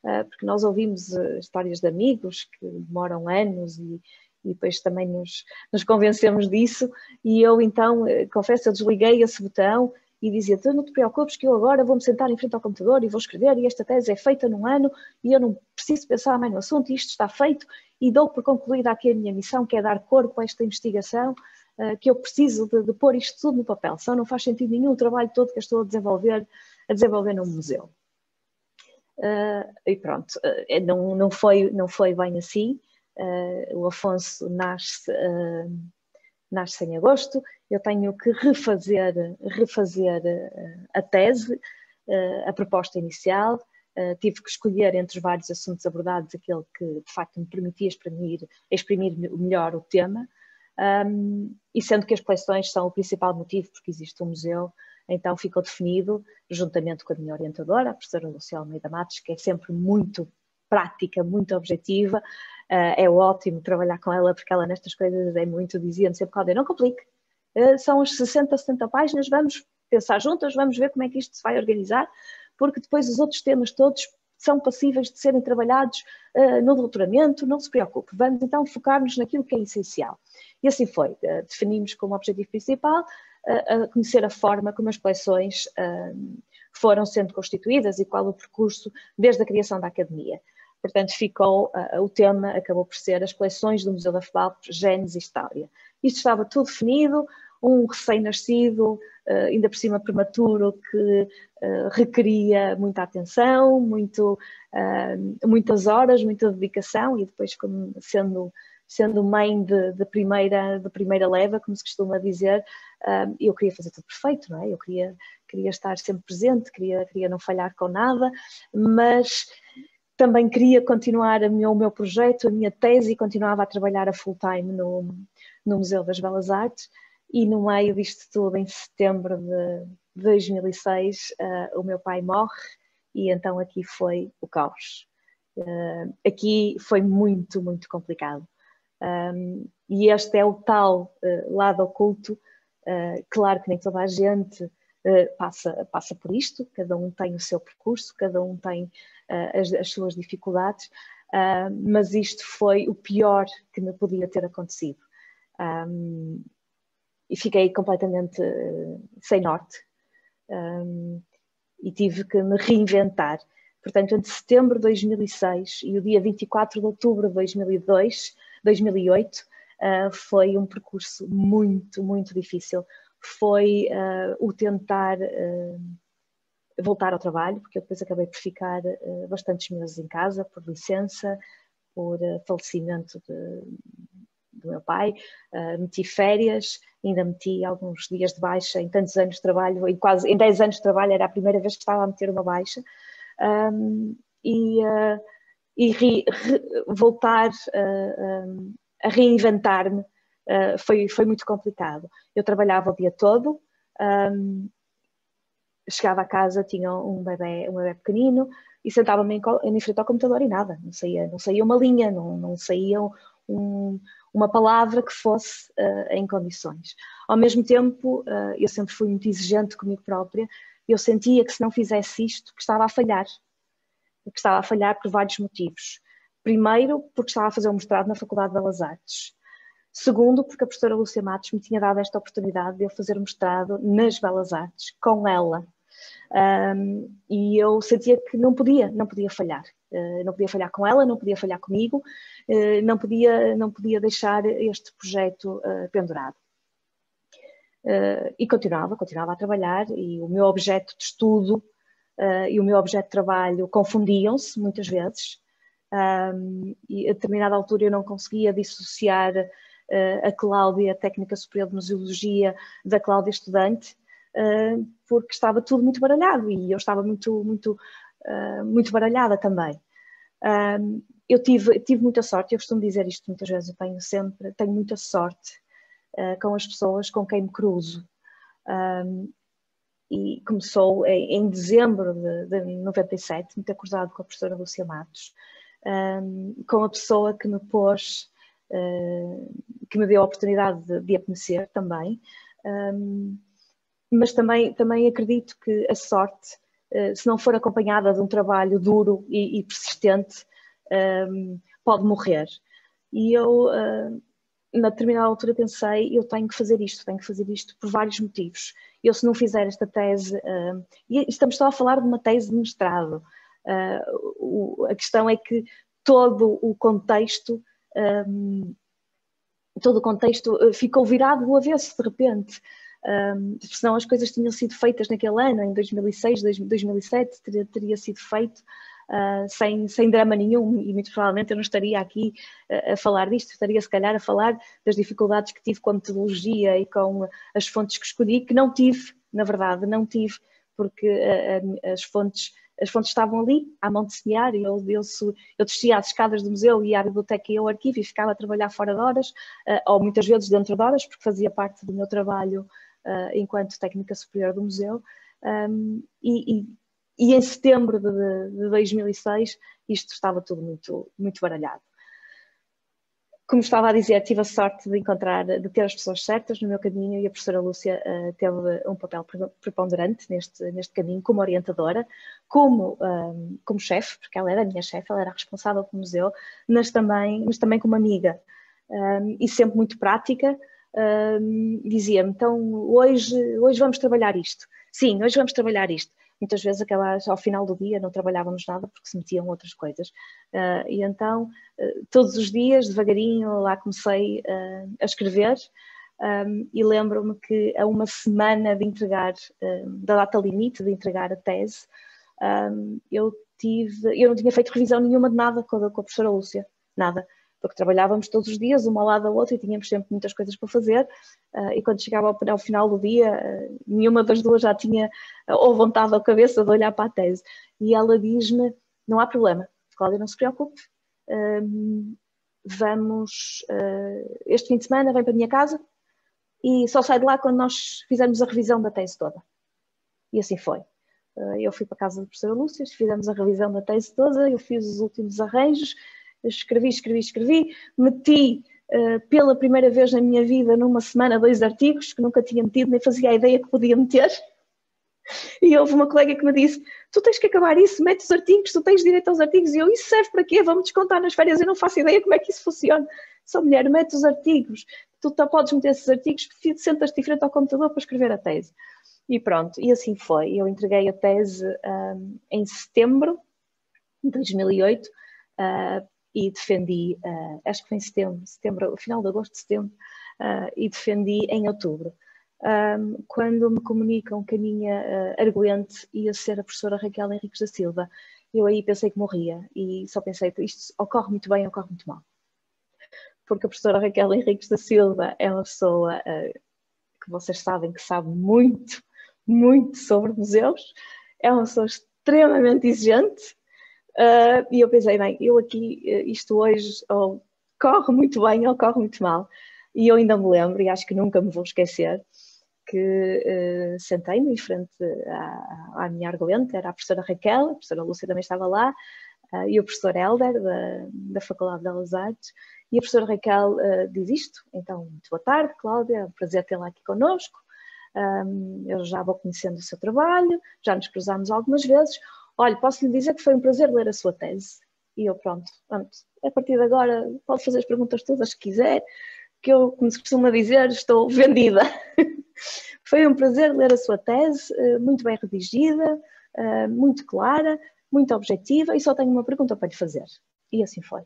porque nós ouvimos histórias de amigos que demoram anos e, e depois também nos, nos convencemos disso. E eu então, eh, confesso, eu desliguei esse botão e dizia: Tu não te preocupes, que eu agora vou-me sentar em frente ao computador e vou escrever. E esta tese é feita num ano e eu não preciso pensar mais no assunto. Isto está feito e dou por concluída aqui a minha missão, que é dar corpo a esta investigação. Uh, que eu preciso de, de, pôr isto tudo no papel, só não faz sentido nenhum o trabalho todo que eu estou a desenvolver, a desenvolver no museu. Uh, e pronto, uh, não, não, foi, não foi bem assim, uh, o Afonso nasce, nasce em agosto, eu tenho que refazer, refazer uh, a tese, a proposta inicial, tive que escolher entre os vários assuntos abordados aquele que de facto me permitia exprimir, exprimir melhor o tema, e sendo que as coleções são o principal motivo porque existe um museu, então ficou definido, juntamente com a minha orientadora, a professora Luciana Almeida Matos, que é sempre muito prática, muito objetiva, Uh, é ótimo trabalhar com ela porque ela nestas coisas é muito dizendo sempre, Cláudia, não complique, uh, são as 60, 70 páginas, vamos pensar juntas, vamos ver como é que isto se vai organizar, porque depois os outros temas todos são passíveis de serem trabalhados uh, no doutoramento, não se preocupe, vamos então focar-nos naquilo que é essencial. E assim foi, definimos como objetivo principal a conhecer a forma como as coleções foram sendo constituídas e qual o percurso desde a criação da academia. Portanto, ficou, uh, o tema acabou por ser as coleções do Museu da FBALP, Genes e História. Isto estava tudo definido, um recém-nascido, uh, ainda por cima prematuro, que uh, requeria muita atenção, muito, muitas horas, muita dedicação, e depois, como sendo, sendo mãe de, de, primeira, de primeira leva, como se costuma dizer, eu queria fazer tudo perfeito, não é? Eu queria, queria estar sempre presente, queria, queria não falhar com nada, mas também queria continuar meu, o meu projeto, a minha tese, e continuava a trabalhar a full time no, no Museu das Belas Artes e no meio disto tudo, em setembro de 2006, uh, eh, o meu pai morre e então aqui foi o caos. Uh, aqui foi muito, muito complicado. Um, e este é o tal uh, lado oculto. claro que nem toda a gente passa, passa por isto, cada um tem o seu percurso, cada um tem as, as, suas dificuldades, mas isto foi o pior que me podia ter acontecido. Um, e fiquei completamente sem norte um, e tive que me reinventar. Portanto, entre setembro de 2006 e o dia 24 de outubro de 2002, 2008, uh, foi um percurso muito, muito difícil. Foi uh, o tentar uh, voltar ao trabalho, porque eu depois acabei por ficar bastantes meses em casa, por licença, por falecimento de, do meu pai, uh, meti férias, ainda meti alguns dias de baixa em tantos anos de trabalho, em quase em 10 anos de trabalho era a primeira vez que estava a meter uma baixa. Um, e, uh, e re, re, voltar uh, a reinventar-me uh, foi, foi muito complicado. Eu trabalhava o dia todo, um, chegava a casa, tinha um bebê, um bebê pequenino e sentava-me em, em frente ao computador e nada, não saía, não saía uma linha, não, não saía um, uma palavra que fosse uh, em condições. Ao mesmo tempo, uh, eu sempre fui muito exigente comigo própria, eu sentia que se não fizesse isto, que estava a falhar. Que estava a falhar por vários motivos. Primeiro, porque estava a fazer um mestrado na Faculdade de Belas Artes. Segundo, porque a professora Lúcia Matos me tinha dado esta oportunidade de eu fazer um mestrado nas Belas Artes, com ela. Um, e eu sentia que não podia, não podia falhar. Uh, não podia falhar com ela, não podia falhar comigo, uh, não, podia, não podia deixar este projeto uh, pendurado. e continuava, continuava a trabalhar e o meu objeto de estudo e o meu objeto de trabalho confundiam-se muitas vezes. Um, e a determinada altura eu não conseguia dissociar a Cláudia, técnica superior de museologia, da Cláudia estudante, uh, porque estava tudo muito baralhado e eu estava muito, muito, uh, muito baralhada também. Eu tive, tive muita sorte, eu costumo dizer isto muitas vezes, eu tenho sempre, tenho muita sorte com as pessoas com quem me cruzo. e começou em, em dezembro de, de 97, me ter cruzado com a professora Lúcia Matos, com a pessoa que me pôs, que me deu a oportunidade de, de a conhecer também. Mas também, também acredito que a sorte, eh, se não for acompanhada de um trabalho duro e, e persistente, pode morrer. E eu, eh, na determinada altura, pensei: eu tenho que fazer isto, tenho que fazer isto por vários motivos. Eu, se não fizer esta tese, e estamos só a falar de uma tese de mestrado, eh, a questão é que todo o contexto. Ehm, todo o contexto ficou virado do avesso de repente. Um, senão as coisas tinham sido feitas naquele ano, em 2006, 2007, teria, teria sido feito uh, sem, sem drama nenhum. E muito provavelmente eu não estaria aqui a, a falar disto, estaria se calhar a falar das dificuldades que tive com a metodologia e com as fontes que escolhi, que não tive, na verdade, não tive, porque uh, as fontes as fontes estavam ali, à mão de semear, e eu, eu, eu descia as escadas do museu, ia à biblioteca e ao arquivo e ficava a trabalhar fora de horas, uh, ou muitas vezes dentro de horas, porque fazia parte do meu trabalho uh, enquanto técnica superior do museu. E, e, e, em setembro de, de 2006 isto estava tudo muito, muito baralhado como estava a dizer, tive a sorte de encontrar, de ter as pessoas certas no meu caminho e a professora Lúcia uh, teve um papel preponderante neste, neste caminho como orientadora, como, um, como chefe, porque ela era a minha chefe, ela era responsável pelo museu, mas também, mas também como amiga um, e sempre muito prática, dizia-me, então hoje, hoje vamos trabalhar isto. Sim, hoje vamos trabalhar isto. Muitas vezes acabava, ao final do dia não trabalhávamos nada porque se metiam outras coisas. Uh, e então, uh, todos os dias, devagarinho, lá comecei uh, a escrever. Um, e lembro-me que a uma semana de entregar, da data limite de entregar a tese, um, eu tive, eu não tinha feito revisão nenhuma de nada com a, com a professora Lúcia, nada, porque trabalhávamos todos os dias, uma ao lado da outra, e tínhamos sempre muitas coisas para fazer, uh, e quando chegava ao, ao final do dia, uh, nenhuma das duas já tinha uh, ou vontade ou cabeça de olhar para a tese. E ela diz-me, não há problema, Cláudia, não se preocupe, vamos, este fim de semana vem para a minha casa, e só sai de lá quando nós fizermos a revisão da tese toda. E assim foi. Eu fui para a casa da professora Lúcia, fizemos a revisão da tese toda, eu fiz os últimos arranjos, escrevi, escrevi, escrevi, meti uh, pela primeira vez na minha vida, numa semana, dois artigos que nunca tinha metido, nem fazia a ideia que podia meter. E houve uma colega que me disse: Tu tens que acabar isso, mete os artigos, tu tens direito aos artigos. E eu: Isso serve para quê? Vamos descontar nas férias. Eu não faço ideia como é que isso funciona. Sou mulher, mete os artigos. Tu tá, podes meter esses artigos, sentas-te frente ao computador para escrever a tese. E pronto, e assim foi. Eu entreguei a tese um, em setembro de 2008 uh, e defendi, uh, acho que foi em setembro, setembro, final de agosto, setembro, uh, e defendi em outubro. Um, quando me comunicam que a minha uh, arguente ia ser a professora Raquel Henriques da Silva, eu aí pensei que morria e só pensei, isto ocorre muito bem, ocorre muito mal. Porque a professora Raquel Henriques da Silva é uma pessoa que vocês sabem que sabe muito, muito sobre museus, é uma pessoa extremamente exigente uh, e eu pensei, bem, eu aqui, isto hoje ou corre muito bem ou corre muito mal. E eu ainda me lembro, e acho que nunca me vou esquecer, que uh, sentei-me em frente à, à, minha arguente, era a professora Raquel, a professora Lúcia também estava lá, uh, e o professor Helder, da, da Faculdade de Belas Artes, e a professora Raquel uh, diz isto, então, muito boa tarde, Cláudia, é um prazer tê-la aqui connosco, um, eu já vou conhecendo o seu trabalho, já nos cruzámos algumas vezes, olha, posso lhe dizer que foi um prazer ler a sua tese, e eu pronto, pronto, a partir de agora pode fazer as perguntas todas que quiser, que eu, como se costuma dizer, estou [laughs] vendida. Foi um prazer ler a sua tese, eh, muito bem redigida, eh, muito clara, muito objetiva, e só tenho uma pergunta para lhe fazer. E assim foi.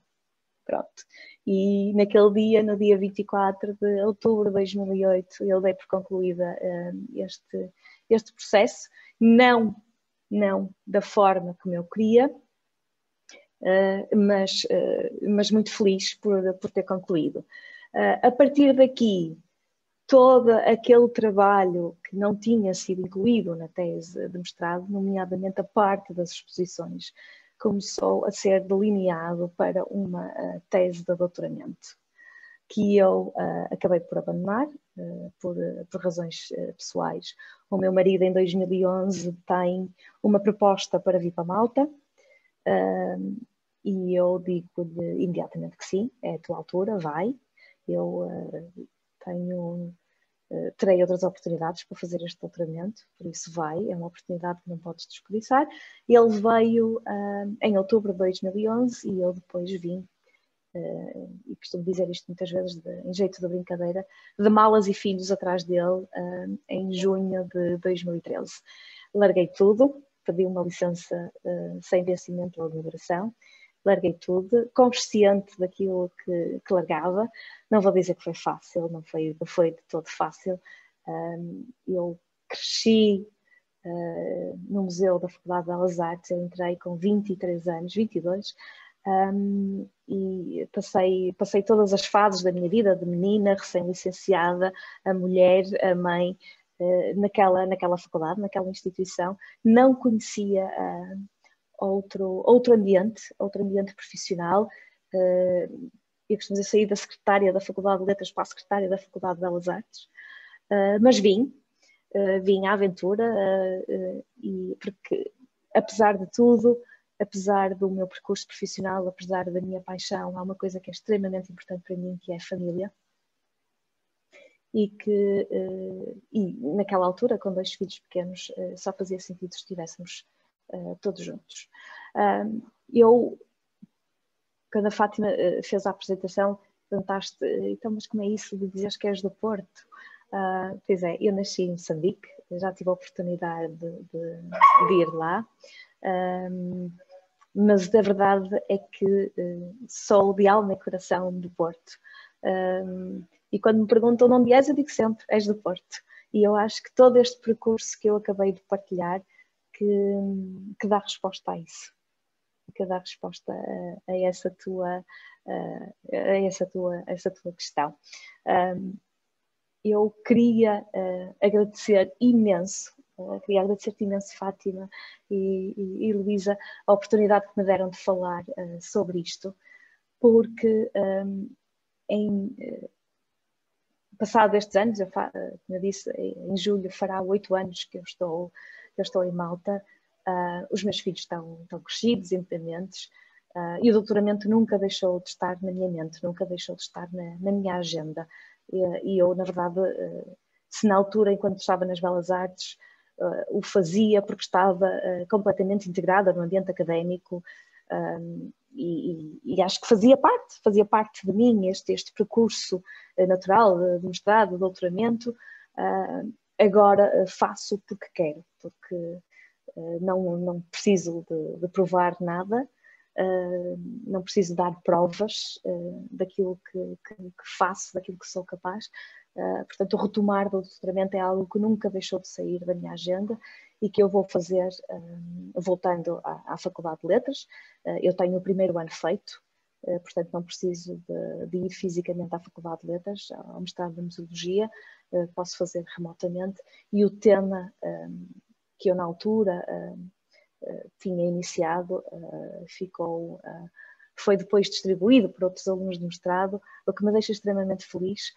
Pronto. E naquele dia, no dia 24 de outubro de 2008, eu dei por concluída eh, este, este processo, não, não da forma como eu queria, mas, mas muito feliz por, por ter concluído. Uh, a partir daqui, todo aquele trabalho que não tinha sido incluído na tese de mestrado, nomeadamente a parte das exposições, começou a ser delineado para uma tese de doutoramento, que eu acabei por abandonar por, por, razões pessoais. O meu marido, em 2011, tem uma proposta para vir para Malta. e eu digo-lhe imediatamente que sim, é a tua altura, vai, eu uh, tenho, uh, terei outras oportunidades para fazer este doutoramento, por isso vai, é uma oportunidade que não podes desperdiçar. Ele veio em outubro de 2011 e eu depois vim, e costumo dizer isto muitas vezes de, em jeito de brincadeira, de malas e filhos atrás dele em junho de 2013. Larguei tudo, pedi uma licença sem vencimento ou liberação, larguei tudo, consciente daquilo que, que, largava. Não vou dizer que foi fácil, não foi, não foi de todo fácil. Eu cresci uh, no Museu da Faculdade de Belas Artes, eu entrei com 23 anos, 22, um, e passei, passei todas as fases da minha vida, de menina, recém-licenciada, a mulher, a mãe, uh, naquela, naquela faculdade, naquela instituição. Não conhecia uh, outro, outro ambiente, outro ambiente profissional. Uh, eu costumo dizer, sair da secretária da Faculdade de Letras para a secretária da Faculdade de Belas Artes, uh, mas vim, vim à aventura, e porque apesar de tudo, apesar do meu percurso profissional, apesar da minha paixão, há uma coisa que é extremamente importante para mim, que é a família. E que e naquela altura, com dois filhos pequenos, só fazia sentido se estivéssemos uh, todos juntos. Eu, quando a Fátima fez a apresentação, perguntaste, então, mas como é isso de dizeres que és do Porto? Uh, pois é, eu nasci em Moçambique, já tive a oportunidade de, de, de ir lá, mas a verdade é que uh, sou de alma e coração do Porto. Um, E quando me perguntam de onde és, eu digo sempre, és do Porto. E eu acho que todo este percurso que eu acabei de partilhar que, que dá resposta a isso. Que dá resposta a, a essa tua a, essa tua, a essa tua questão. Um, eu queria agradecer imenso, uh, queria agradecer-te imenso, Fátima e, e, e Luísa, a oportunidade que me deram de falar uh, sobre isto, porque um, em, passado estes anos, eu, como eu disse, em julho fará oito anos que eu estou, que eu estou em Malta, os meus filhos estão, estão crescidos, independentes, Uh, e o doutoramento nunca deixou de estar na minha mente, nunca deixou de estar na, na minha agenda. E, e, eu, na verdade, uh, se na altura, enquanto estava nas Belas Artes, uh, o fazia porque estava completamente integrada no ambiente académico um, e, e, e, acho que fazia parte, fazia parte de mim este, este percurso natural de, mestrado, de doutoramento. agora faço porque quero, porque não, não preciso de, de provar nada, Uh, não preciso dar provas uh, daquilo que, que, que, faço, daquilo que sou capaz. Uh, portanto, o retomar do doutoramento é algo que nunca deixou de sair da minha agenda e que eu vou fazer voltando à, à, Faculdade de Letras. eu tenho o primeiro ano feito, portanto, não preciso de, de, ir fisicamente à Faculdade de Letras, ao mestrado de Museologia, posso fazer remotamente. E o tema que eu, na altura, tinha iniciado uh, ficou, uh, foi depois distribuído por outros alunos de mestrado, o que me deixa extremamente feliz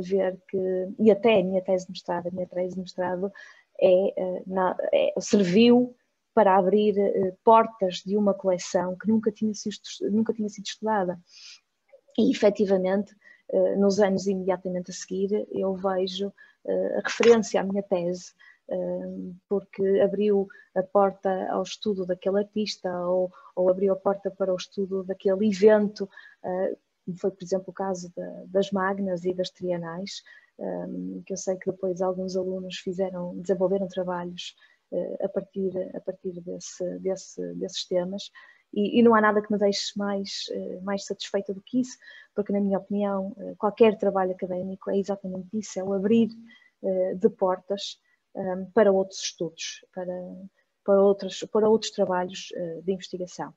ver que, e até a minha tese de mestrado, a minha tese de mestrado é, na, é serviu para abrir portas de uma coleção que nunca tinha sido, nunca tinha sido estudada. E efetivamente, nos anos imediatamente a seguir, eu vejo a referência à minha tese porque abriu a porta ao estudo daquele artista ou, ou abriu a porta para o estudo daquele evento, ah, como foi, por exemplo, o caso das Magnas e das Trianais, que eu sei que depois alguns alunos fizeram, desenvolveram trabalhos ah, a partir, a partir desse, desse, desses temas. E, e, não há nada que me deixe mais, ah, mais satisfeita do que isso, porque, na minha opinião, qualquer trabalho académico é exatamente isso: é o abrir de portas um, para outros estudos, para, para, outros, para outros trabalhos uh, de investigação.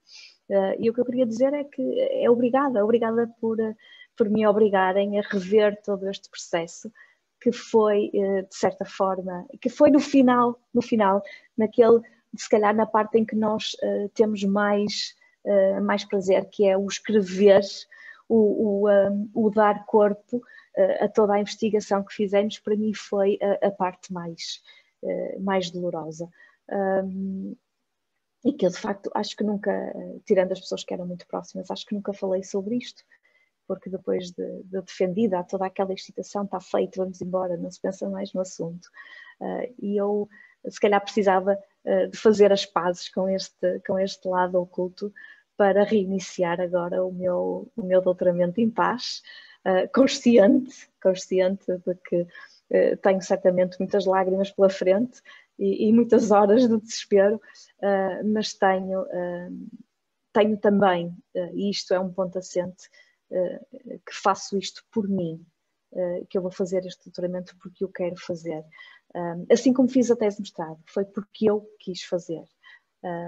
Uh, e o que eu queria dizer é que é obrigada, obrigada por, por me obrigarem a rever todo este processo que foi, uh, de certa forma, que foi no final, no final, naquele, se calhar na parte em que nós temos mais, mais prazer, que é o escrever, o, o, um, o dar corpo a toda a investigação que fizemos, para mim foi a, a parte mais, uh, mais dolorosa. Um, e que eu, de facto, acho que nunca, tirando as pessoas que eram muito próximas, acho que nunca falei sobre isto, porque depois de, de defendida, toda aquela excitação está feito, vamos embora, não se pensa mais no assunto. Uh, e eu, se calhar, precisava uh, de fazer as pazes com este, com este lado oculto para reiniciar agora o meu, o meu doutoramento em paz, consciente, consciente de que uh, tenho certamente muitas lágrimas pela frente e, e muitas horas de desespero, uh, mas tenho, tenho também, e isto é um ponto assente, que faço isto por mim, que eu vou fazer este doutoramento porque eu quero fazer. assim como fiz a tese de mestrado, foi porque eu quis fazer.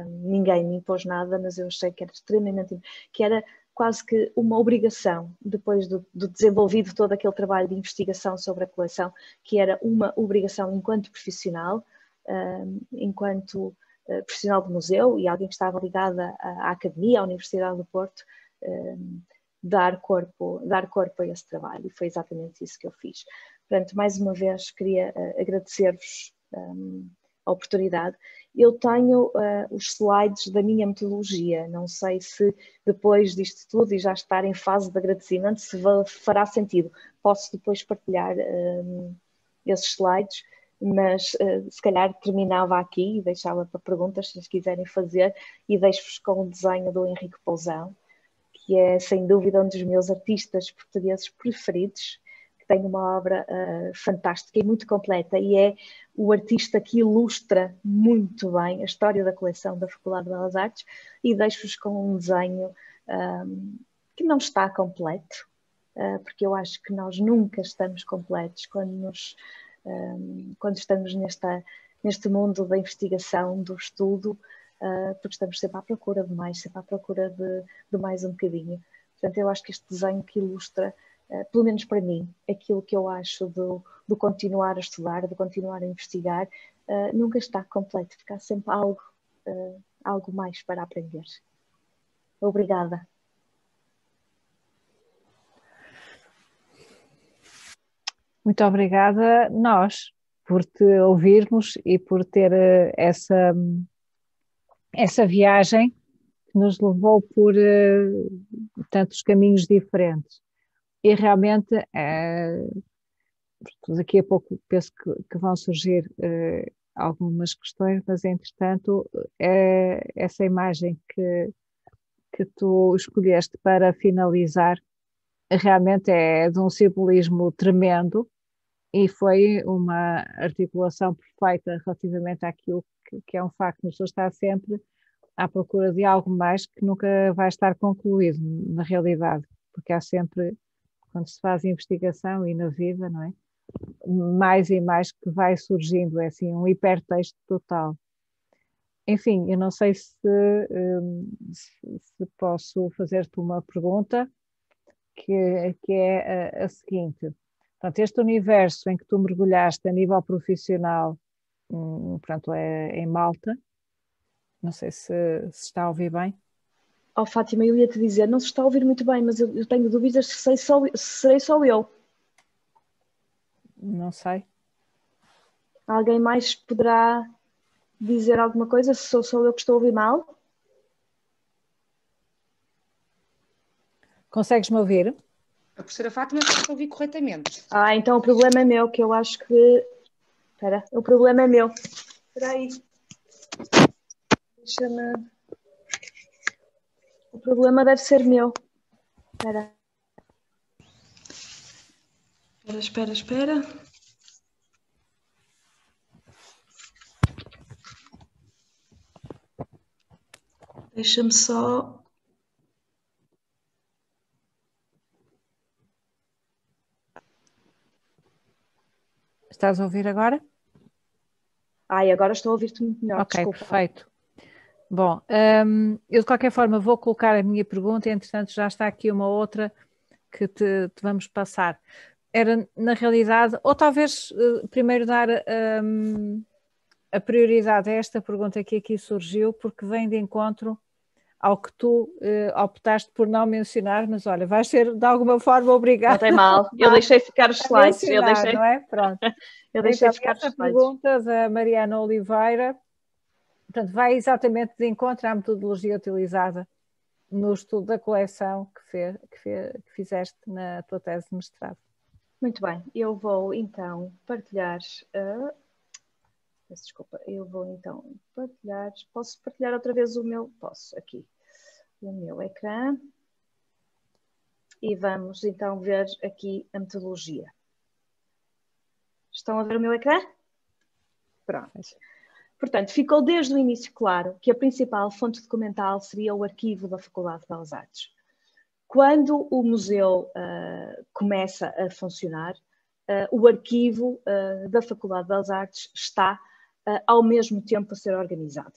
ninguém me impôs nada, mas eu achei que era extremamente que era quase que uma obrigação, depois do, do, desenvolvido todo aquele trabalho de investigação sobre a coleção, que era uma obrigação enquanto profissional, enquanto uh, profissional de museu e alguém que estava ligada à, à academia, à Universidade do Porto, dar, corpo, dar corpo a esse trabalho. E foi exatamente isso que eu fiz. Portanto, mais uma vez, queria uh, agradecer-vos um, a oportunidade eu tenho uh, os slides da minha metodologia. Não sei se depois disto tudo e já estar em fase de agradecimento, se fará sentido. Posso depois partilhar um, esses slides, mas uh, se calhar terminava aqui e deixava para perguntas, se as quiserem fazer, e deixo-vos com o desenho do Henrique Pousão, que é sem dúvida um dos meus artistas portugueses preferidos tem uma obra uh, fantástica e muito completa e é o artista que ilustra muito bem a história da coleção da Faculdade de Belas Artes e deixo-vos com um desenho um, que não está completo, porque eu acho que nós nunca estamos completos quando, nos, quando estamos nesta, neste mundo da investigação, do estudo, porque estamos sempre à procura de mais, sempre à procura de, de mais um bocadinho. Portanto, eu acho que este desenho que ilustra Uh, pelo menos para mim, aquilo que eu acho do, do continuar a estudar, de continuar a investigar, uh, nunca está completo, fica sempre algo, uh, algo mais para aprender. Obrigada. Muito obrigada nós por te ouvirmos e por ter eh, essa, essa viagem que nos levou por uh, tantos caminhos diferentes. E realmente, uh, daqui a pouco penso que, que vão surgir uh, algumas questões, mas entretanto, é essa imagem que, que tu escolheste para finalizar realmente é de um simbolismo tremendo e foi uma articulação perfeita relativamente àquilo que, que é um facto. A pessoa está sempre à procura de algo mais que nunca vai estar concluído na realidade, porque há sempre, quando se faz investigação e na vida, não é? Mais e mais que vai surgindo, é assim, um hipertexto total. Enfim, eu não sei se, hum, se, posso fazer-te uma pergunta, que, que é a, a seguinte Portanto, este universo em que tu mergulhaste a nível profissional, hum, portanto, é em Malta, não sei se, se está a ouvir bem. Oh, Fátima, eu ia te dizer, não se está a ouvir muito bem, mas eu, eu tenho dúvidas se, sei só, se serei só eu. Não sei. Alguém mais poderá dizer alguma coisa se sou só eu que estou a ouvir mal? Consegues-me ouvir? A professora Fátima está a ouvir corretamente. Ah, então o problema é meu, que eu acho que. Espera, o problema é meu. Espera aí. Deixa-me. O problema deve ser meu. Espera. Espera, espera, espera. Deixa-me só Estás a ouvir agora? Ai, agora estou a ouvir-te muito melhor. Ok, desculpa. perfeito. Bom, um, eu de qualquer forma vou colocar a minha pergunta, e, entretanto já está aqui uma outra que te, te vamos passar. Era, na realidade, ou talvez uh, primeiro dar um, a prioridade a esta pergunta que aqui surgiu, porque vem de encontro ao que tu uh, optaste por não mencionar, mas olha, vais ser de alguma forma obrigado. Não tem mal, [laughs] eu deixei ficar os slides. Eu deixei... Não é? Pronto. [laughs] eu deixei então, ficar os slides. pergunta da Mariana Oliveira, portanto, vai exatamente de encontro à metodologia utilizada no estudo da coleção que, fez, que, fez, que fizeste na tua tese de mestrado. Muito bem, eu vou então partilhar uh, Peço desculpa, eu vou então partilhar. Posso partilhar outra vez o meu? Posso, aqui. O meu ecrã. E vamos então ver aqui a metodologia. Estão a ver o meu ecrã? Pronto. Portanto, ficou desde o início claro que a principal fonte documental seria o arquivo da Faculdade de Belas Artes. Quando o museu uh, começa a funcionar, uh, o arquivo uh, da Faculdade de Belas Artes está ao mesmo tempo a ser organizado.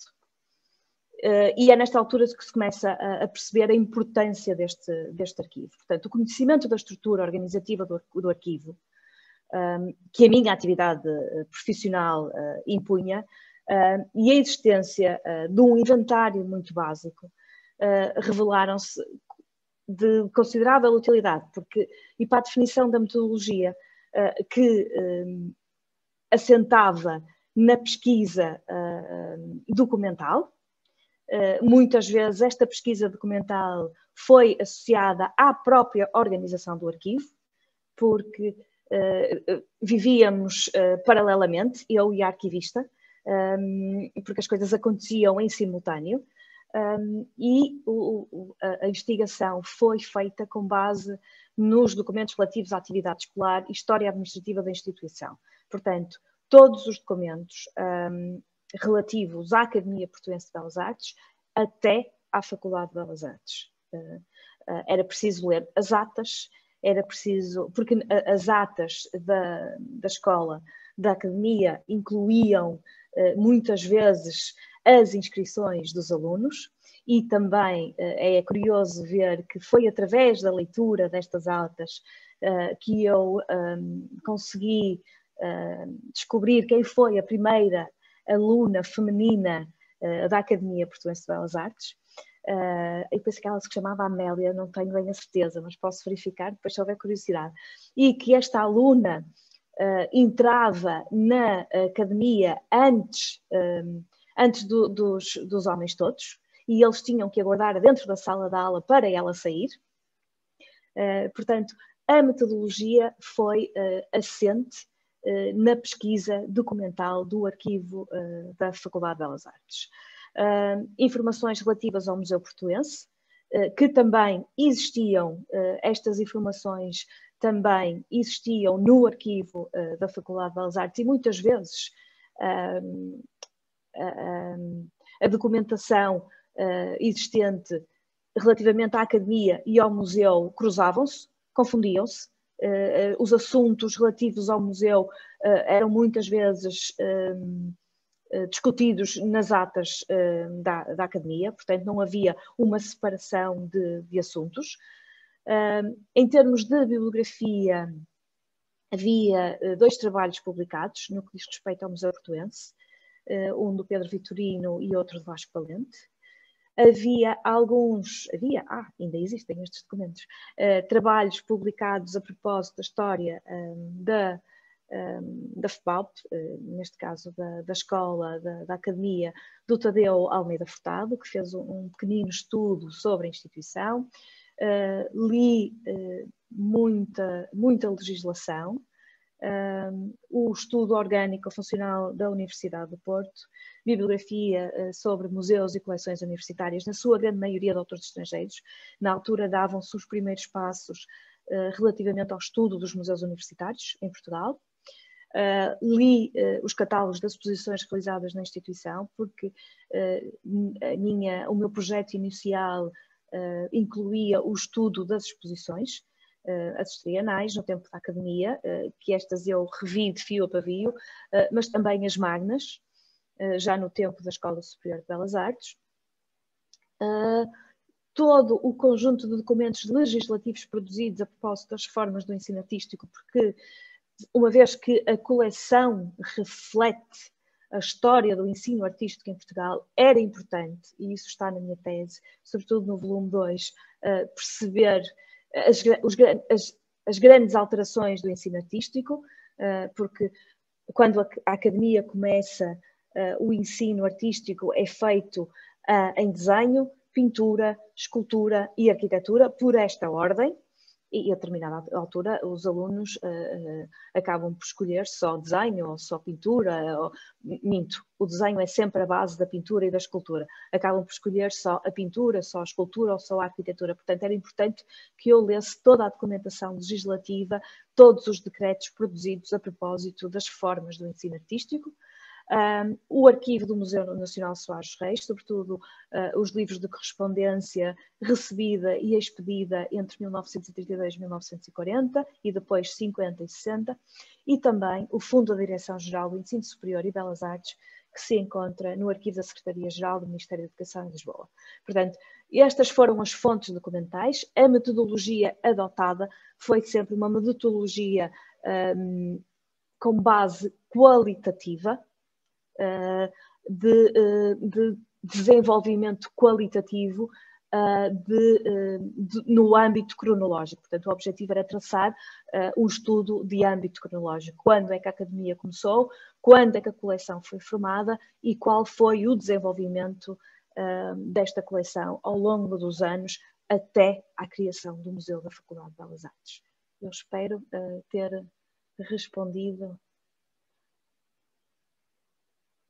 E é nesta altura que se começa a, a, perceber a importância deste, deste arquivo. Portanto, o conhecimento da estrutura organizativa do, do arquivo, um, que a minha atividade profissional uh, e a existência de um inventário muito básico, revelaram-se de considerável utilidade, porque, e para a definição da metodologia que assentava na pesquisa uh, documental. Uh, muitas vezes esta pesquisa documental foi associada à própria organização do arquivo, porque uh, vivíamos paralelamente, eu e a arquivista, um, porque as coisas aconteciam em simultâneo. Um, e o, o, a, investigação foi feita com base nos documentos relativos à atividade escolar e história administrativa da instituição. Portanto, todos os documentos um, relativos à Academia Portuense de Belas Artes até à Faculdade de Belas Artes. Uh, uh, era preciso ler as atas era preciso, porque as atas da, da escola, da academia, incluíam muitas vezes as inscrições dos alunos, e também é curioso ver que foi através da leitura destas atas que eu um, consegui uh, descobrir quem foi a primeira aluna feminina da Academia Portuense de Belas Artes. Eu penso que ela se chamava Amélia, não tenho bem a certeza, mas posso verificar depois se houver curiosidade. E que esta aluna uh, entrava na academia antes, um, antes do, dos, dos homens todos, e eles tinham que aguardar dentro da sala da aula para ela sair. Uh, portanto, a metodologia foi uh, assente uh, na pesquisa documental do arquivo da Faculdade de Belas Artes. informações relativas ao Museu Portuense, que também existiam, estas informações também existiam no arquivo da Faculdade de Belas Artes e muitas vezes a documentação existente relativamente à academia e ao museu cruzavam-se, confundiam-se. Os assuntos relativos ao museu eram muitas vezes discutidos nas atas da, da, academia, portanto, não havia uma separação de, de assuntos. em termos de bibliografia, havia dois trabalhos publicados no que diz respeito ao Museu Portuense, um do Pedro Vitorino e outro do Vasco Valente havia alguns, havia, ah, ainda existem estes documentos, trabalhos publicados a propósito da história da, da FBAUP, uh, neste caso da, da escola, da, da, academia, do Tadeu Almeida Furtado, que fez um, pequenino estudo sobre a instituição. Uh, li muita, muita legislação, o estudo orgânico funcional da Universidade do Porto, bibliografia uh, sobre museus e coleções universitárias, na sua grande maioria de autores estrangeiros. Na altura davam-se os primeiros passos uh, relativamente ao estudo dos museus universitários em Portugal. Uh, li os catálogos das exposições realizadas na instituição, porque minha, o meu projeto inicial incluía o estudo das exposições, uh, as trienais no tempo da academia, uh, que estas eu revi de fio a pavio, uh, mas também as magnas, já no tempo da Escola Superior de Belas Artes. todo o conjunto de documentos legislativos produzidos a propósito das reformas do ensino artístico, porque uma vez que a coleção reflete a história do ensino artístico em Portugal, era importante, e isso está na minha tese, sobretudo no volume 2, uh, perceber as, os, as, as grandes alterações do ensino artístico, uh, porque quando a, a academia começa, uh, o ensino artístico é feito em desenho, pintura, escultura e arquitetura, por esta ordem, e a determinada altura os alunos uh, acabam por escolher só desenho ou só pintura, ou, minto, o desenho é sempre a base da pintura e da escultura, acabam por escolher só a pintura, só a escultura ou só a arquitetura, portanto era importante que eu lesse toda a documentação legislativa, todos os decretos produzidos a propósito das formas do ensino artístico, um, o arquivo do Museu Nacional Soares Reis, sobretudo uh, os livros de correspondência recebida e expedida entre 1932 e 1940 e depois 50 e 60, e também o Fundo da Direção-Geral do Ensino Superior e Belas Artes, que se encontra no arquivo da Secretaria-Geral do Ministério da Educação em Lisboa. Portanto, estas foram as fontes documentais. A metodologia adotada foi sempre uma metodologia um, com base qualitativa, de, eh, de desenvolvimento qualitativo Uh, de, uh, de, no âmbito cronológico. Portanto, o objetivo era traçar uh, um estudo de âmbito cronológico. Quando é que a academia começou, quando é que a coleção foi formada e qual foi o desenvolvimento desta coleção ao longo dos anos até à criação do Museu da Faculdade de Belas Artes. Eu espero ter respondido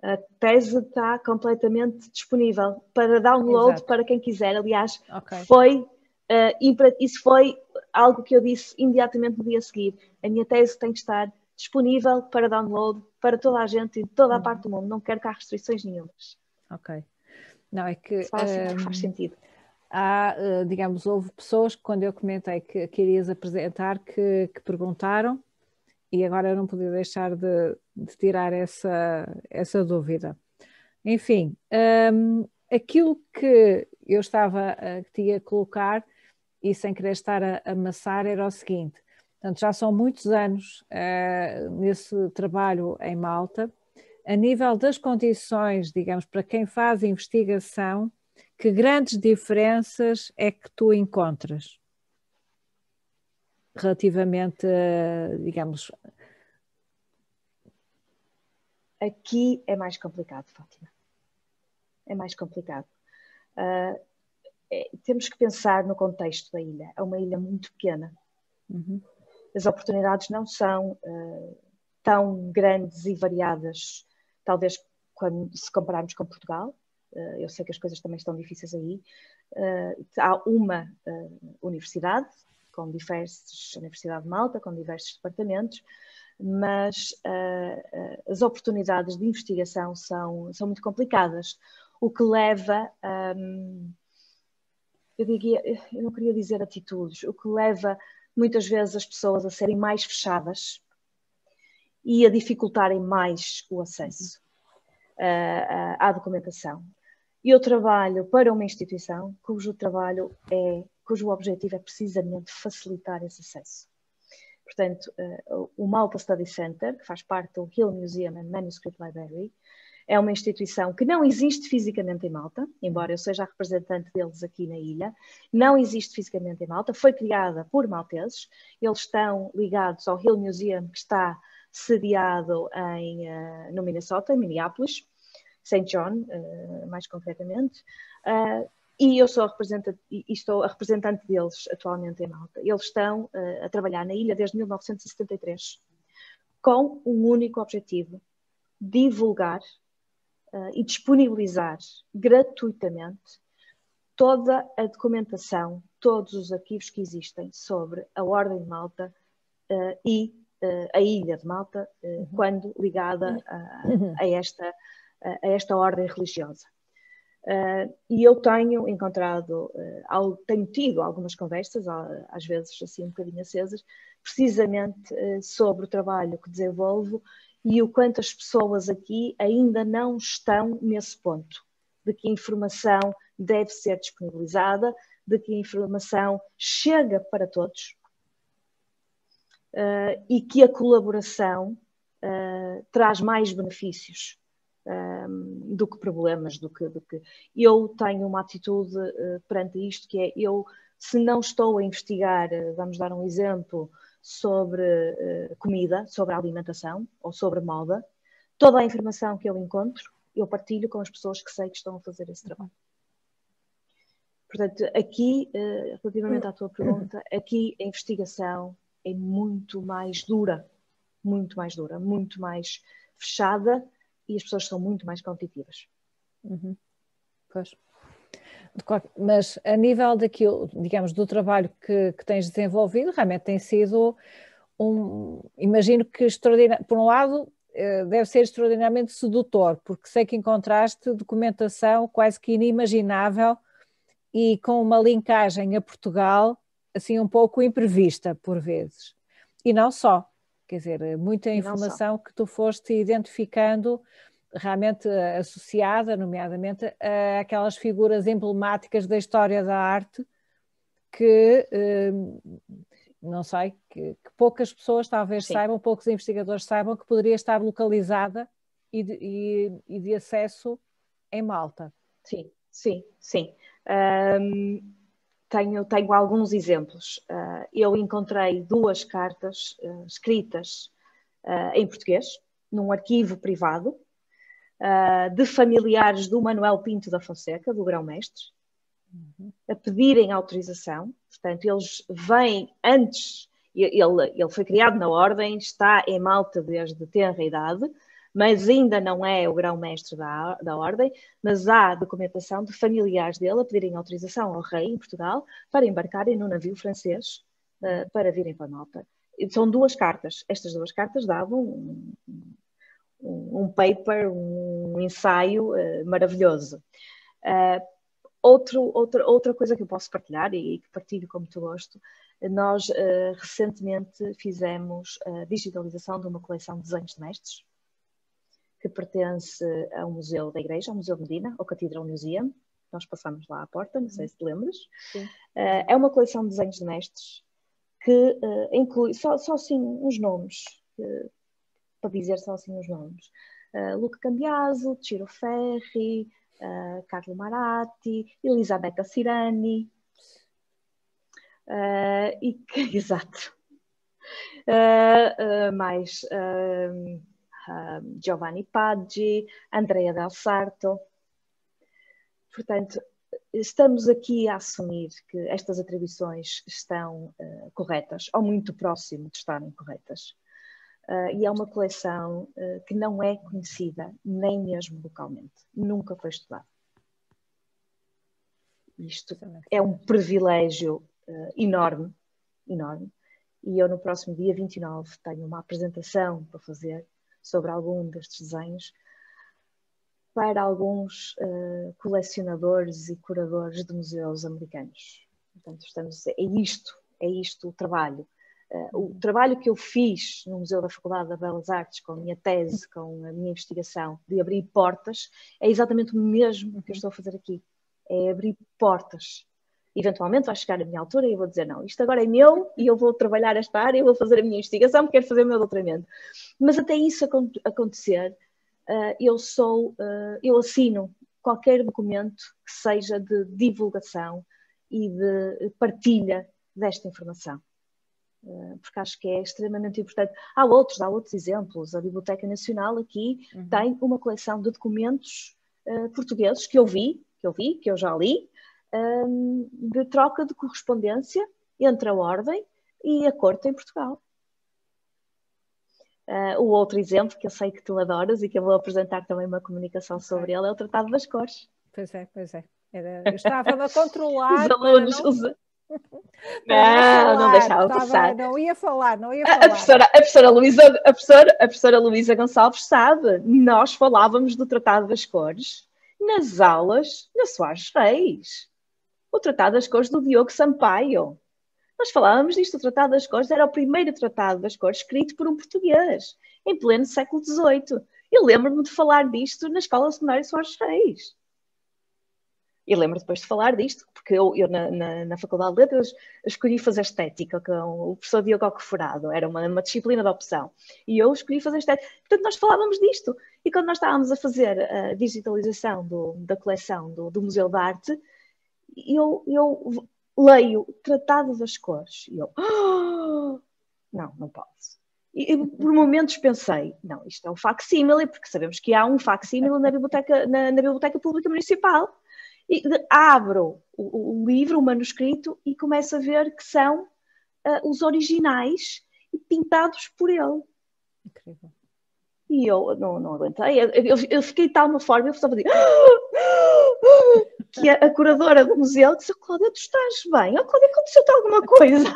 a tese está completamente disponível para download Exato. para quem quiser. Aliás, okay. foi uh, isso foi algo que eu disse imediatamente no dia a seguir. A minha tese tem que estar disponível para download para toda a gente e toda a uhum. parte do mundo. Não quero que há restrições nenhumas. Ok. Não, é que faz, um, faz sentido. há, eh, digamos, houve pessoas que quando eu comentei que, que irias apresentar que, que perguntaram e agora eu não podia deixar de, de tirar essa, essa dúvida. Enfim, um, aquilo que eu estava a, que tinha a colocar e sem querer estar a amassar era o seguinte, portanto já são muitos anos uh, nesse trabalho em Malta, a nível das condições, digamos, para quem faz investigação, que grandes diferenças é que tu encontras relativamente, digamos. Aqui é mais complicado, Fátima. É mais complicado. Uh, é, temos que pensar no contexto da ilha. É uma ilha muito pequena. Uhum. As oportunidades não são uh, tão grandes e variadas, talvez quando se compararmos com Portugal. Uh, eu sei que as coisas também estão difíceis aí. há uma universidade com diversos, Universidade de Malta, com diversos departamentos, mas uh, as oportunidades de investigação são, são muito complicadas, o que leva, um, eu, diria, eu não queria dizer atitudes, o que leva muitas vezes as pessoas a serem mais fechadas e a dificultarem mais o acesso uh, à documentação. Eu trabalho para uma instituição cujo trabalho é cujo objetivo é precisamente facilitar esse acesso. Portanto, uh, o Malta Study Center, que faz parte do Hill Museum and Manuscript Library, é uma instituição que não existe fisicamente em Malta, embora eu seja a representante deles aqui na ilha, não existe fisicamente em Malta, foi criada por malteses, eles estão ligados ao Hill Museum, que está sediado em, uh, no Minnesota, em Minneapolis, St. John, uh, mais concretamente, e eu sou a representante, estou a representante deles atualmente em Malta. Eles estão uh, a trabalhar na ilha desde 1973 com um único objetivo: divulgar uh, e disponibilizar gratuitamente toda a documentação, todos os arquivos que existem sobre a Ordem de Malta uh, e a Ilha de Malta, uhum. quando ligada a, a, esta, a esta ordem religiosa. Uh, e eu tenho encontrado, uh, tenho tido algumas conversas, às vezes assim um bocadinho acesas, precisamente uh, sobre o trabalho que desenvolvo e o quanto as pessoas aqui ainda não estão nesse ponto, de que a informação deve ser disponibilizada, de que a informação chega para todos e que a colaboração traz mais benefícios um, do que problemas, do que, do que, eu tenho uma atitude uh, perante isto que é eu se não estou a investigar, uh, vamos dar um exemplo sobre uh, comida, sobre alimentação ou sobre moda, toda a informação que eu encontro eu partilho com as pessoas que sei que estão a fazer esse trabalho. Portanto, aqui, relativamente à tua pergunta, aqui a investigação é muito mais dura, muito mais dura, muito mais fechada e as pessoas são muito mais competitivas. Uhum. Pois. Mas a nível daquilo, digamos, do trabalho que, que tens desenvolvido, realmente tem sido um. Imagino que extraordinário. Por um lado, eh, deve ser extraordinariamente sedutor, porque sei que encontraste documentação quase que inimaginável e com uma linkagem a Portugal, assim, um pouco imprevista por vezes. E não só. Quer dizer, muita informação que tu foste identificando realmente associada, nomeadamente, a aquelas figuras emblemáticas da história da arte que, hum, não sei, que, que poucas pessoas talvez Sim. saibam, poucos investigadores saibam que poderia estar localizada e de, e, e de acesso em Malta. Sim, sim, sim. Um, tenho, tenho alguns exemplos. Uh, eu encontrei duas cartas uh, escritas uh, em português, num arquivo privado, de familiares do Manuel Pinto da Fonseca, do Grão-Mestre, uhum. a pedirem autorização. Portanto, eles vêm antes, ele, ele foi criado na Ordem, está em Malta desde tenra idade, mas ainda não é o grão-mestre da, da ordem, mas há documentação de familiares dele a pedirem autorização ao rei em Portugal para embarcarem no navio francês uh, para virem para Malta. São duas cartas. Estas duas cartas davam um, um, um paper, um ensaio uh, maravilhoso. Uh, outro, outra, outra coisa que eu posso partilhar e que partilho com muito gosto, nós uh, recentemente fizemos a digitalização de uma coleção de desenhos de mestres que pertence ao Museu da Igreja, ao Museu de Medina, ao Cathedral Museum. Nós passamos lá à porta, não sei se te lembras. Uh, é uma coleção de desenhos de mestres que uh, inclui só, só assim uns nomes, para dizer só assim os nomes. Luca Cambiaso, Ciro Ferri, Carlo Maratti, Elisabetta Cirani, e que, [laughs] exato, uh, mais Giovanni Paggi, Andrea Del Sarto. Portanto, estamos aqui a assumir que estas atribuições estão corretas, ou muito próximo de estarem corretas. Uh, e é uma coleção uh, que não é conhecida nem mesmo localmente, nunca foi estudada. Isto é um privilégio uh, enorme, enorme, e eu no próximo dia 29 tenho uma apresentação para fazer sobre algum destes desenhos para alguns colecionadores e curadores de museus americanos. Portanto, estamos, é isto, é isto o trabalho Uh, o trabalho que eu fiz no Museu da Faculdade das Belas Artes, com a minha tese, com a minha investigação, de abrir portas, é exatamente o mesmo que eu estou a fazer aqui. É abrir portas. Eventualmente vai chegar a minha altura e eu vou dizer: não, isto agora é meu e eu vou trabalhar esta área, eu vou fazer a minha investigação, porque quero fazer o meu doutoramento. Mas até isso acontecer, uh, eu sou, uh, eu assino qualquer documento que seja de divulgação e de partilha desta informação. Eh, porque acho que é extremamente importante. Há outros, há outros exemplos. A Biblioteca Nacional aqui uhum. tem uma coleção de documentos portugueses que eu vi, que eu vi, que eu já li, um, de troca de correspondência entre a Ordem e a Corte em Portugal. Uh, o outro exemplo que eu sei que tu adoras e que eu vou apresentar também uma comunicação sobre ele é o Tratado das Cores. Pois é, pois é. Era, estava a controlar. os alunos, não... os, [laughs] não, não deixava passar. Não ia falar, não ia falar. A professora, a professora, Luísa, a professora, a professora Luísa Gonçalves sabe, nós falávamos do Tratado das Cores nas aulas na Soares Reis. O Tratado das Cores do Diogo Sampaio. Nós falávamos disto, o Tratado das Cores era o primeiro Tratado das Cores escrito por um português, em pleno século XVIII. Eu lembro-me de falar disto na Escola Secundária Soares Reis. E lembro depois de falar disto, porque eu, eu na, na, na, Faculdade de Letras escolhi fazer estética com o professor Diogo Alcoforado, era uma, uma, disciplina de opção. E eu escolhi fazer estética. Portanto, nós falávamos disto. E quando nós estávamos a fazer a digitalização do, da coleção do, do, Museu de Arte, eu, eu leio Tratado das Cores. E eu, oh! não, não posso. E por momentos pensei, não, isto é um facsímile, porque sabemos que há um facsímile na biblioteca, na, na biblioteca Pública Municipal e abro o, o, livro, o manuscrito, e começo a ver que são uh, os originais pintados por ele. Incrível. E eu não, não aguentei, eu, eu, eu, fiquei de tal forma, eu estava a dizer que a, curadora do museu disse, Cláudia, tu estás bem? Oh, Cláudia, aconteceu-te alguma coisa?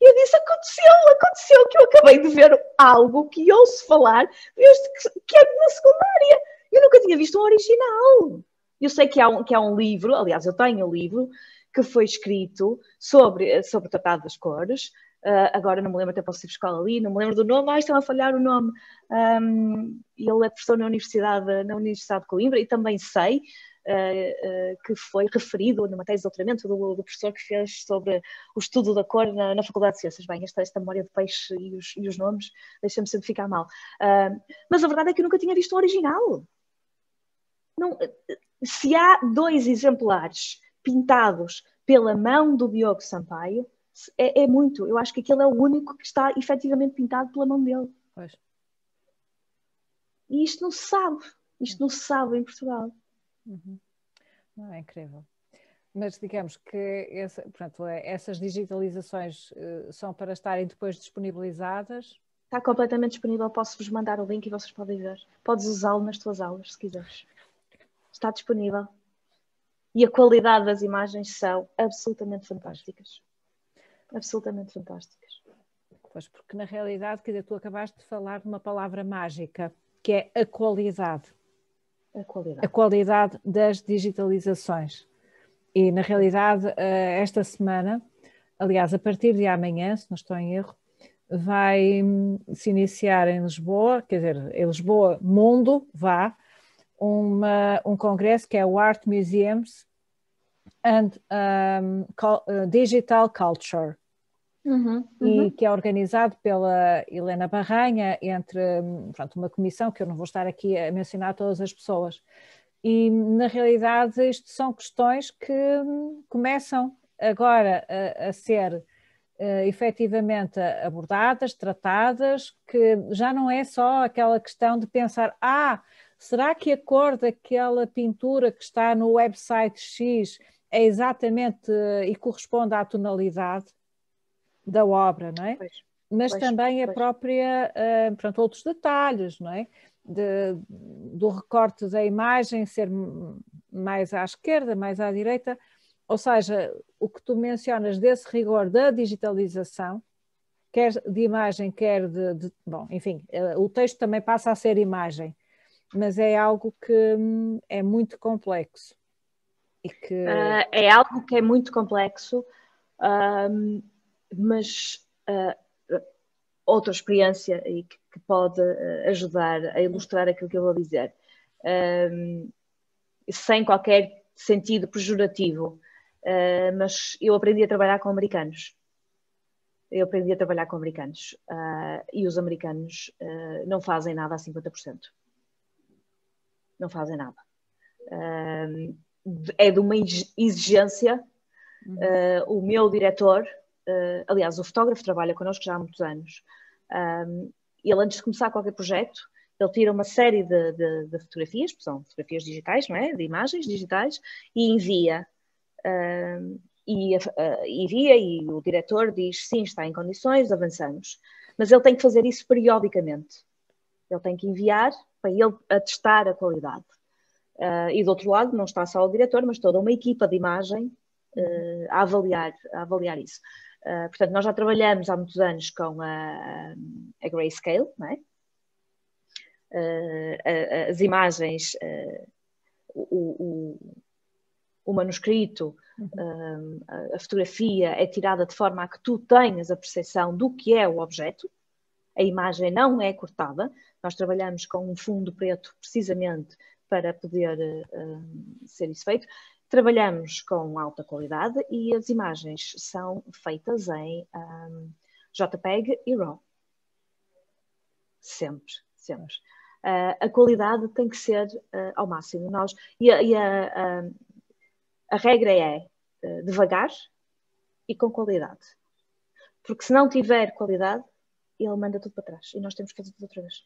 E eu disse, aconteceu, aconteceu, que eu acabei de ver algo que ouço falar desde que, que é na secundária. Eu nunca tinha visto um original. Eu sei que há um, que há um livro, aliás, eu tenho um livro que foi escrito sobre, sobre o Tratado das Cores. Uh, agora não me lembro, até posso ir buscar ali, não me lembro do nome, ah, estão a falhar o nome. Um, ele é professor na Universidade, na Universidade de Coimbra e também sei que foi referido numa tese de doutoramento do, do, professor que fez sobre o estudo da cor na, na Faculdade de Ciências. Bem, esta, esta memória de peixe e os, e os nomes deixa-me sempre ficar mal. mas a verdade é que eu nunca tinha visto o original. Não, se há dois exemplares pintados pela mão do Diogo Sampaio, é, é, muito. Eu acho que aquele é o único que está efetivamente pintado pela mão dele. Pois. E isto não se sabe. Isto não se sabe em Portugal. Uhum. Não, é incrível. Mas digamos que essa, portanto, é, essas digitalizações uh, são para estarem depois disponibilizadas? Está completamente disponível. Posso-vos mandar o link e vocês podem ver. Podes usá-lo nas tuas aulas, se quiseres está disponível. E a qualidade das imagens são absolutamente fantásticas. Absolutamente fantásticas. Pois, porque na realidade, quer dizer, tu acabaste de falar de uma palavra mágica, que é a qualidade. A qualidade. A qualidade das digitalizações. E, na realidade, eh, esta semana, aliás, a partir de amanhã, se não estou em erro, vai hum, se iniciar em Lisboa, quer dizer, em Lisboa, Mundo, vá, uma, um congresso que é o Art Museums and um, uh, Digital Culture. Uhum, uhum. E que é organizado pela Helena Barranha, entre hum, pronto, uma comissão, que eu não vou estar aqui a mencionar todas as pessoas. E, na realidade, isto são questões que hum, começam agora a, a ser uh, efetivamente abordadas, tratadas, que já não é só aquela questão de pensar, ah, será que a cor daquela pintura que está no website X é exatamente e corresponde à tonalidade da obra, não é? Pois, Mas pois, também a própria, uh, pronto, outros detalhes, não é? De, do recorte da imagem ser mais à esquerda, mais à direita, ou seja, o que tu mencionas desse rigor da digitalização, quer de imagem, quer de, de bom, enfim, uh, o texto também passa a ser imagem, mas é algo que hum, é muito complexo. E que... Uh, é algo que é muito complexo, uh, mas uh, outra experiência e que, que pode ah, ajudar a ilustrar aquilo que eu vou dizer, sem qualquer sentido pejorativo, mas eu aprendi a trabalhar com americanos. Eu aprendi a trabalhar com americanos e os americanos não fazem nada a 50% não fazem nada. Uh, é de uma exigência. Uh, o meu diretor, uh, aliás, o fotógrafo trabalha connosco já há muitos anos. ele, antes de começar qualquer projeto, ele tira uma série de, de, de fotografias, são fotografias digitais, não é? De imagens digitais, e envia. e envia e o diretor diz sim, está em condições, avançamos. Mas ele tem que fazer isso periodicamente. Ele tem que enviar para ele atestar a qualidade. Uh, e do outro lado não está só o diretor, mas toda uma equipa de imagem uh, a, avaliar, a avaliar isso. Uh, portanto, nós já trabalhamos há muitos anos com a, a Grayscale, não é? as imagens, o, o, o, manuscrito, uhum. a fotografia é tirada de forma a que tu tenhas a percepção do que é o objeto, a imagem não é cortada, nós trabalhamos com um fundo preto precisamente para poder uh, ser isso feito. Trabalhamos com alta qualidade e as imagens são feitas em um, JPEG e RAW. Sempre, sempre. Uh, a qualidade tem que ser uh, ao máximo. Nós, e a, e a, a regra é devagar e com qualidade. Porque se não tiver qualidade, ele manda tudo para trás e nós temos que fazer tudo outra vez.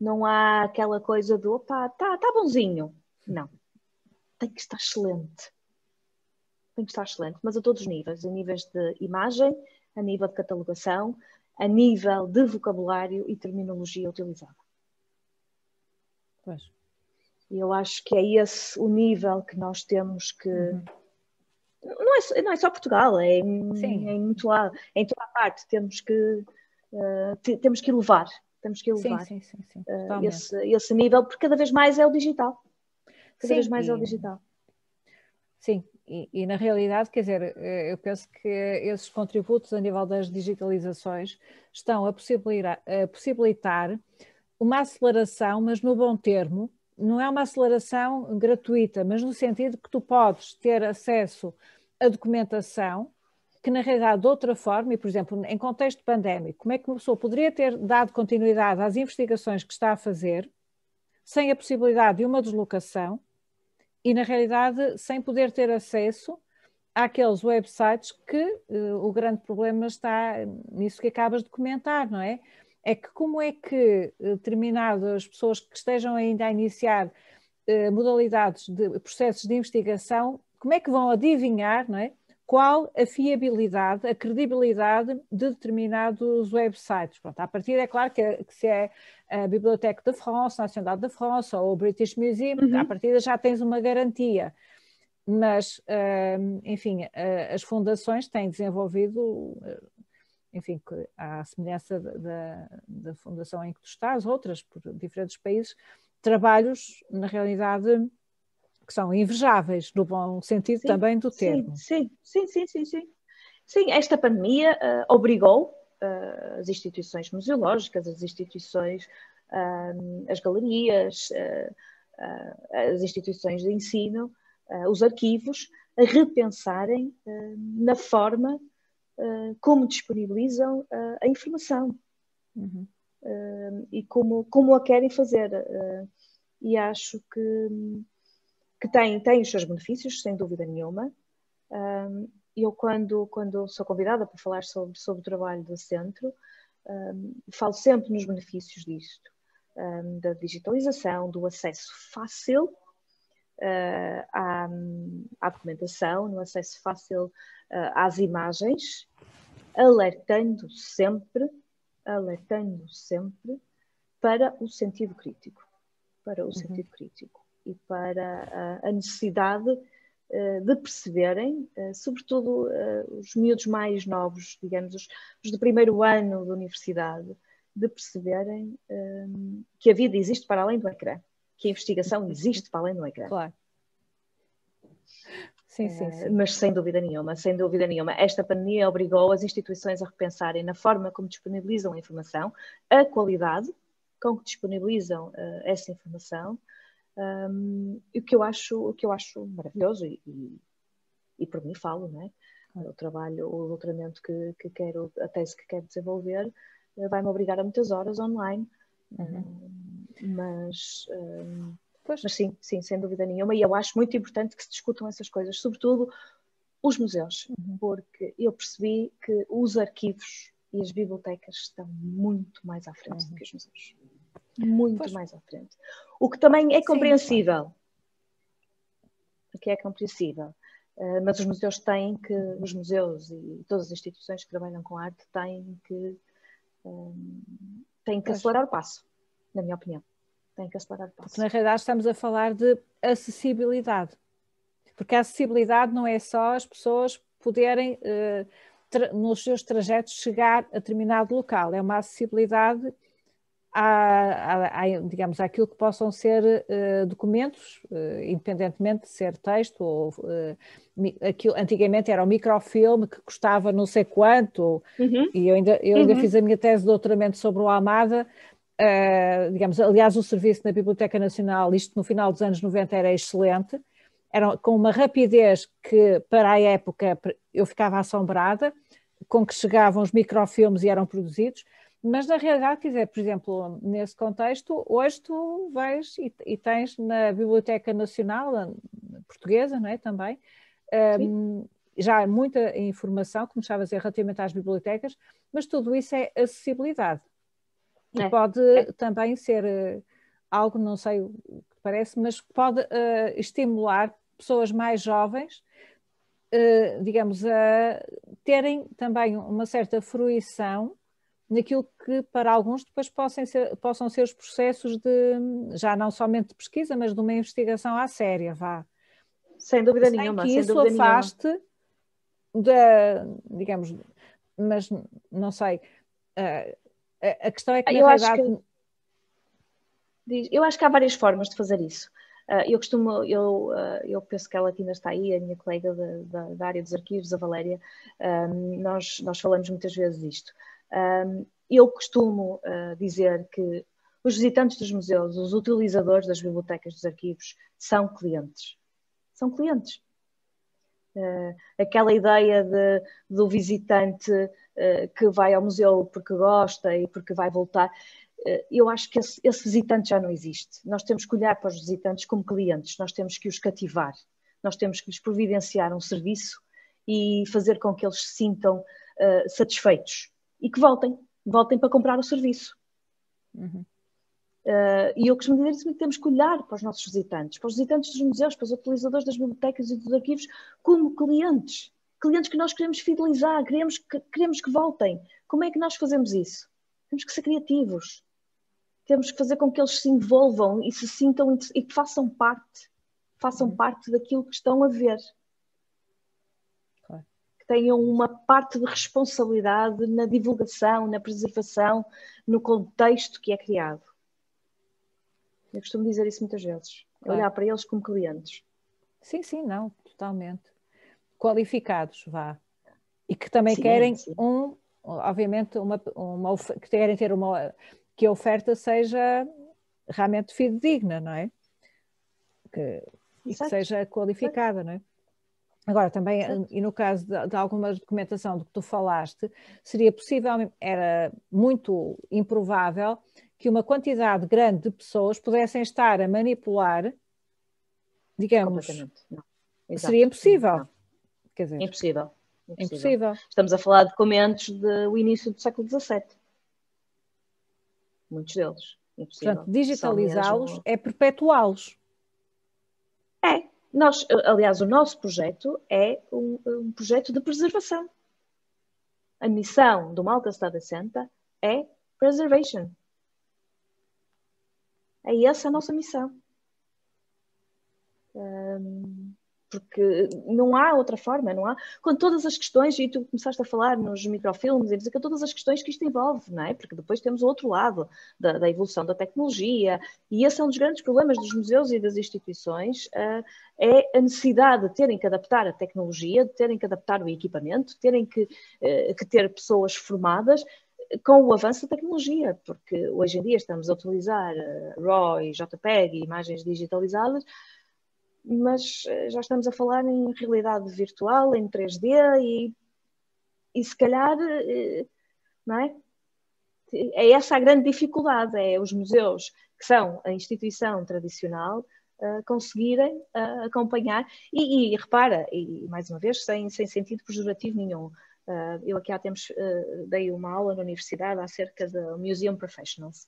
Não há aquela coisa do opa, tá, tá bonzinho. Não. Tem que estar excelente. Tem que estar excelente, mas a todos os níveis, a níveis de imagem, a nível de catalogação, a nível de vocabulário e terminologia utilizada. Pois. Eu acho que é esse o nível que nós temos que. Uhum. Não, é, não é só Portugal, é em, Sim. É em muito lado, é em toda a parte. Temos que, uh, temos que elevar temos que elevar sim, sim, sim, uh, esse, esse, nível, porque cada vez mais é o digital. Cada vez mais e... é o digital. Sim, e, e, na realidade, quer dizer, eh, eu penso que esses contributos a nível das digitalizações estão a possibilitar, a possibilitar uma aceleração, mas no bom termo, não é uma aceleração gratuita, mas no sentido que tu podes ter acesso à documentação que na realidade de outra forma, e por exemplo, em contexto pandémico, como é que uma pessoa poderia ter dado continuidade às investigações que está a fazer sem a possibilidade de uma deslocação e na realidade sem poder ter acesso àqueles websites que uh, o grande problema está nisso que acabas de comentar, não é? É que como é que determinadas pessoas que estejam ainda a iniciar uh, modalidades de processos de investigação, como é que vão adivinhar, não é? Qual a fiabilidade, a credibilidade de determinados websites. Pronto, a partir é claro que, que, se é a Biblioteca de France, a Nacional de France ou o British Museum, uhum. a partir já tens uma garantia. Mas, uh, enfim, uh, as fundações têm desenvolvido, uh, enfim, à semelhança da, da fundação em que tu estás, outras por diferentes países, trabalhos, na realidade, que são invejáveis, no bom sentido sim, também do termo. Sim, sim, sim, sim, sim. Sim, esta pandemia uh, obrigou uh, as instituições museológicas, as instituições, uh, as galerias, as instituições de ensino, os arquivos, a repensarem na forma como disponibilizam a informação. Uhum. e como, como a querem fazer. e acho que que tem, tem os seus benefícios, sem dúvida nenhuma. Um, eu, quando, quando sou convidada para falar sobre, sobre o trabalho do centro, um, falo sempre nos benefícios disto, um, da digitalização, do acesso fácil uh, à, à, documentação, no acesso fácil uh, às imagens, alertando sempre, alertando sempre para o sentido crítico, para o uhum. sentido crítico e para a, necessidade eh, de perceberem, eh, sobretudo eh, os miúdos mais novos, digamos, os, os do primeiro ano da universidade, de perceberem que a vida existe para além do ecrã, que a investigação [laughs] existe para além do ecrã. Claro. Sim, sim, sim. Mas sem dúvida nenhuma, sem dúvida nenhuma. Esta pandemia obrigou as instituições a repensarem na forma como disponibilizam a informação, a qualidade com que disponibilizam essa informação um, o que eu acho, o que eu acho maravilhoso e, e, e por mim falo, não é? O trabalho, o doutoramento que, que quero, a tese que quero desenvolver, eh, vai-me obrigar a muitas horas online, uhum. um, mas, um, mas sim, sim, sem dúvida nenhuma, e eu acho muito importante que se discutam essas coisas, sobretudo os museus, uhum. porque eu percebi que os arquivos e as bibliotecas estão muito mais à frente uhum. do que os museus muito pois. mais à frente. O que também é compreensível. Sim. O que é compreensível. Uh, mas os museus têm que, os museus e todas as instituições que trabalham com arte têm que, um, têm que acelerar o passo, na minha opinião. Têm que acelerar o passo. Porque na realidade estamos a falar de acessibilidade. Porque a acessibilidade não é só as pessoas poderem, uh, nos seus trajetos, chegar a determinado local. É uma acessibilidade à, digamos, àquilo que possam ser uh, documentos, uh, independentemente de ser texto ou uh, aquilo, antigamente era o microfilme que custava não sei quanto, uhum. e eu ainda, eu ainda uhum. fiz a minha tese de doutoramento sobre o Almada, digamos, aliás o serviço na Biblioteca Nacional, isto no final dos anos 90 era excelente, era com uma rapidez que para a época eu ficava assombrada, com que chegavam os microfilmes e eram produzidos, mas na realidade, quiser, por exemplo, nesse contexto, hoje tu vais e, e tens na Biblioteca Nacional Portuguesa, não é? Também, um, já há muita informação, como estava a dizer, relativamente às bibliotecas, mas tudo isso é acessibilidade. E é. pode é. também ser uh, algo, não sei o que parece, mas pode uh, estimular pessoas mais jovens, uh, digamos, a terem também uma certa fruição naquilo que para alguns depois possam ser, possam ser os processos de, já não somente de pesquisa, mas de uma investigação à séria, vá. Sem dúvida sem nenhuma. Que isso afaste da, digamos, mas não sei, a, a questão é que na eu realidade... Acho que, eu acho que há várias formas de fazer isso. Uh, eu costumo, eu, uh, eu penso que ela aqui ainda está aí, a minha colega da, da, da área dos arquivos, a Valéria, nós, nós falamos muitas vezes disto. Eu costumo uh, dizer que os visitantes dos museus, os utilizadores das bibliotecas, dos arquivos, são clientes. São clientes. Uh, aquela ideia de, do visitante uh, que vai ao museu porque gosta e porque vai voltar, eu acho que esse, esse, visitante já não existe. Nós temos que olhar para os visitantes como clientes, nós temos que os cativar, nós temos que lhes providenciar um serviço e fazer com que eles se sintam satisfeitos e que voltem, voltem para comprar o serviço. Uhum. Uh, e eu costumo dizer que temos que olhar para os nossos visitantes, para os visitantes dos museus, para os utilizadores das bibliotecas e dos arquivos, como clientes. Clientes que nós queremos fidelizar, queremos que, queremos que voltem. Como é que nós fazemos isso? Temos que ser criativos. Temos que fazer com que eles se envolvam e se sintam e que façam parte, façam uhum. parte daquilo que estão a ver tenham uma parte de responsabilidade na divulgação, na preservação, no contexto que é criado. Eu costumo dizer isso muitas vezes. Claro. Olhar para eles como clientes. Sim, sim, não, totalmente. Qualificados, vá. E que também Sim, querem sim. um, obviamente, uma, uma, que querem ter uma, que a oferta seja realmente fidedigna, não é? Que, e que Exato. seja qualificada, não é? Agora, também, e no caso de, de alguma documentação do que tu falaste, seria possível, era muito improvável que uma quantidade grande de pessoas pudessem estar a manipular, digamos, seria impossível. Não. Quer dizer, Impossível. é impossível. Estamos a falar de documentos do início do século XVII. Muitos deles. Impossível. Portanto, digitalizá-los mesmo- é perpetuá-los. É. Nós, aliás, o nosso projeto é um, um projeto de preservação. A missão do Malta Study Center é preservation. É essa a nossa missão. Hum, porque não há outra forma, não há. Com todas as questões, e tu começaste a falar nos microfilmes, e que todas as questões que isto envolve, não é? Porque depois temos o outro lado da, da evolução da tecnologia, e esse é um dos grandes problemas dos museus e das instituições, uh, é a necessidade de terem que adaptar a tecnologia, de terem que adaptar o equipamento, de terem que, uh, que ter pessoas formadas com o avanço da tecnologia, porque hoje em dia estamos a utilizar uh, RAW e JPEG e imagens digitalizadas, mas já estamos a falar em realidade virtual, em 3D e, e se calhar, não é? É essa a grande dificuldade, é os museus, que são a instituição tradicional, uh, conseguirem acompanhar. E, e, repara, e mais uma vez, sem, sem sentido pejorativo nenhum, eu aqui há tempos dei uma aula na universidade acerca do Museum Professionals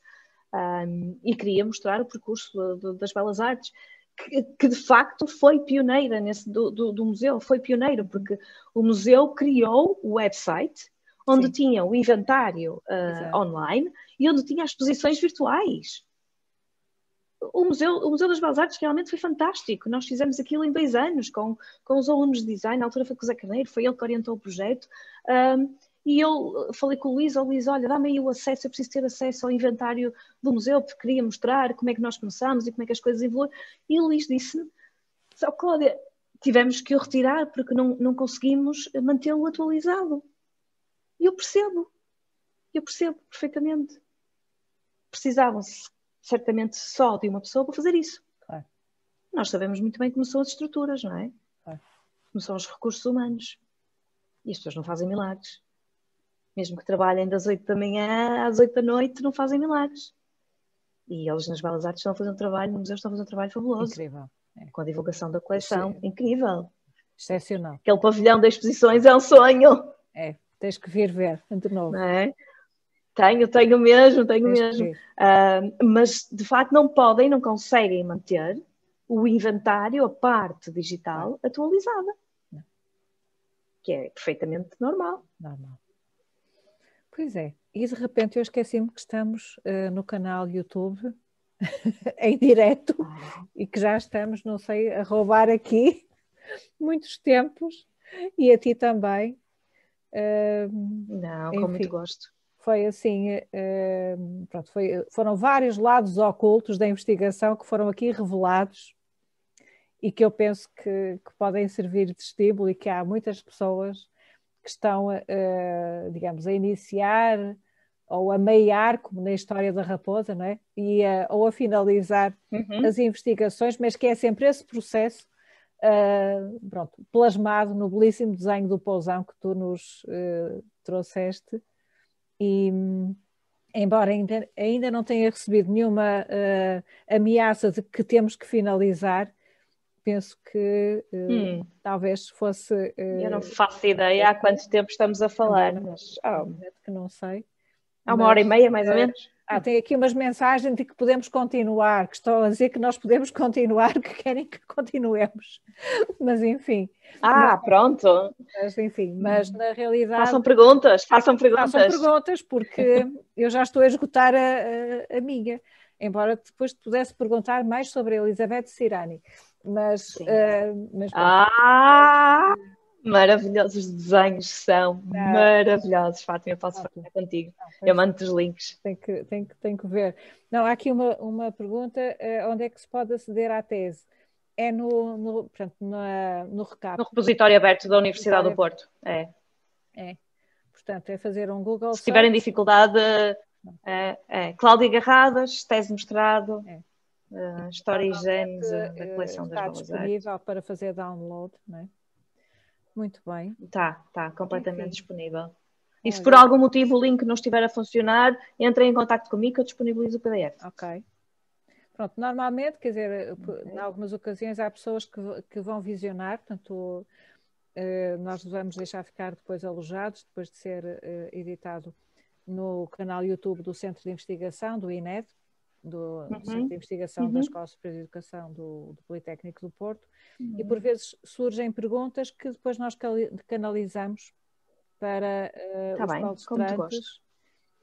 um, e queria mostrar o percurso das belas artes que, que, de facto foi pioneira nesse do, do, do, museu, foi pioneiro, porque o museu criou o website onde Sim. tinha o inventário uh, online e onde tinha as exposições virtuais. O museu, o museu das Belas Artes realmente foi fantástico. Nós fizemos aquilo em dois anos com, com os alunos de design. Na altura foi com o Zé Carneiro, foi ele que orientou o projeto. Um, e eu falei com o Luís, oh, Luís, olha, dá-me aí o acesso, eu preciso ter acesso ao inventário do museu, porque queria mostrar como é que nós começamos e como é que as coisas evoluem. E o Luís disse-me, oh, Cláudia, tivemos que o retirar porque não, não conseguimos mantê-lo atualizado. E eu percebo, eu percebo perfeitamente. Precisavam-se certamente só de uma pessoa para fazer isso. Claro. Nós sabemos muito bem como são as estruturas, não é? Claro. Como são os recursos humanos. E as pessoas não fazem milagres mesmo que trabalhem das 8 da manhã às 8 da noite, não fazem milagres. E eles nas Belas Artes estão a fazer um trabalho, no museu estão a fazer um trabalho fabuloso. Incrível. É. Com a divulgação da coleção, Sim. incrível. Excepcional. Aquele pavilhão de exposições é um sonho. É, tens que vir ver de novo. É? Tenho, tenho mesmo, tenho tens mesmo. Uh, mas de facto não podem, não conseguem manter o inventário, a parte digital atualizada. Não. Que é perfeitamente normal. Normal. Pois é, e de repente eu esqueci-me que estamos uh, no canal YouTube [laughs] em direto e que já estamos, não sei, a roubar aqui [laughs] muitos tempos e a ti também. Uh, não, com enfim, muito gosto. Foi assim, uh, pronto, foi, foram vários lados ocultos da investigação que foram aqui revelados e que eu penso que, que podem servir de estímulo e que há muitas pessoas que estão, uh, digamos, a iniciar ou a meiar, como na história da raposa, não é? E a, ou a finalizar uhum. as investigações, mas que é sempre esse processo uh, pronto, plasmado no belíssimo desenho do pousão que tu nos uh, trouxeste. E, embora ainda, ainda não tenha recebido nenhuma ameaça de que temos que finalizar, penso que uh, hum. talvez fosse. Eu não faço ideia há quanto tempo estamos a falar, mas oh, que não sei. Há uma mas, hora e meia, mais ou menos. Ah, tem aqui umas mensagens de que podemos continuar, que estão a dizer que nós podemos continuar, que querem que continuemos. Mas enfim. Ah, mas, pronto. Mas enfim, mas na realidade. Façam perguntas, façam perguntas. Façam perguntas, porque [laughs] eu já estou a esgotar a, a, a minha. Embora depois te pudesse perguntar mais sobre a Elizabeth Cirani mas, uh, mas ah, maravilhosos os desenhos são ah, maravilhosos Fátima, eu posso falar contigo eu mando os links tem que, tem que, tem que ver não, há aqui uma, uma pergunta uh, onde é que se pode aceder à tese é no, no, portanto, na, no recap. No repositório aberto da Universidade do Porto. É. É. Portanto, é fazer um Google Se tiverem dificuldade, é, é. Cláudia Garradas, tese mestrado, é. Uh, História e Genes da coleção está das disponível artes. para fazer download, não é? Muito bem. Está, está completamente Enfim. disponível. E se por algum motivo o link não estiver a funcionar, entrem em contato comigo que eu disponibilizo o PDF. Ok. Pronto, normalmente, quer dizer, em algumas ocasiões há pessoas que, que vão visionar, portanto, eh, nós vamos deixar ficar depois alojados, depois de ser eh, editado no canal YouTube do Centro de Investigação, do INED, do, uhum. Centro de Investigação uhum. da Escola Superior de Educação do, do Politécnico do Porto, uhum. e por vezes surgem perguntas que depois nós canalizamos para uh, tá os palestrantes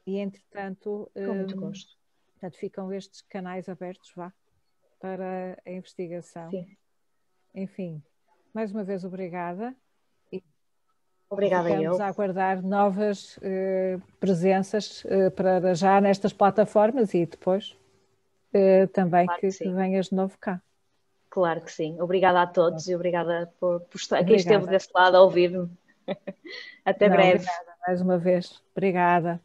e entretanto com muito gosto. Portanto, ficam estes canais abertos, vá, para a investigação. Sim. Enfim, mais uma vez obrigada. Obrigada Ficamos eu. a aguardar novas uh, presenças uh, para já nestas plataformas e depois uh, também claro que, que, que venhas de novo cá. Claro que sim. Obrigada a todos e obrigada por, por estar, quem esteve desse lado a ouvir-me. [laughs] Até Não, breve. Obrigada, mais uma vez. Obrigada.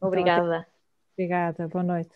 Obrigada. Então, até... Obrigada. Boa noite.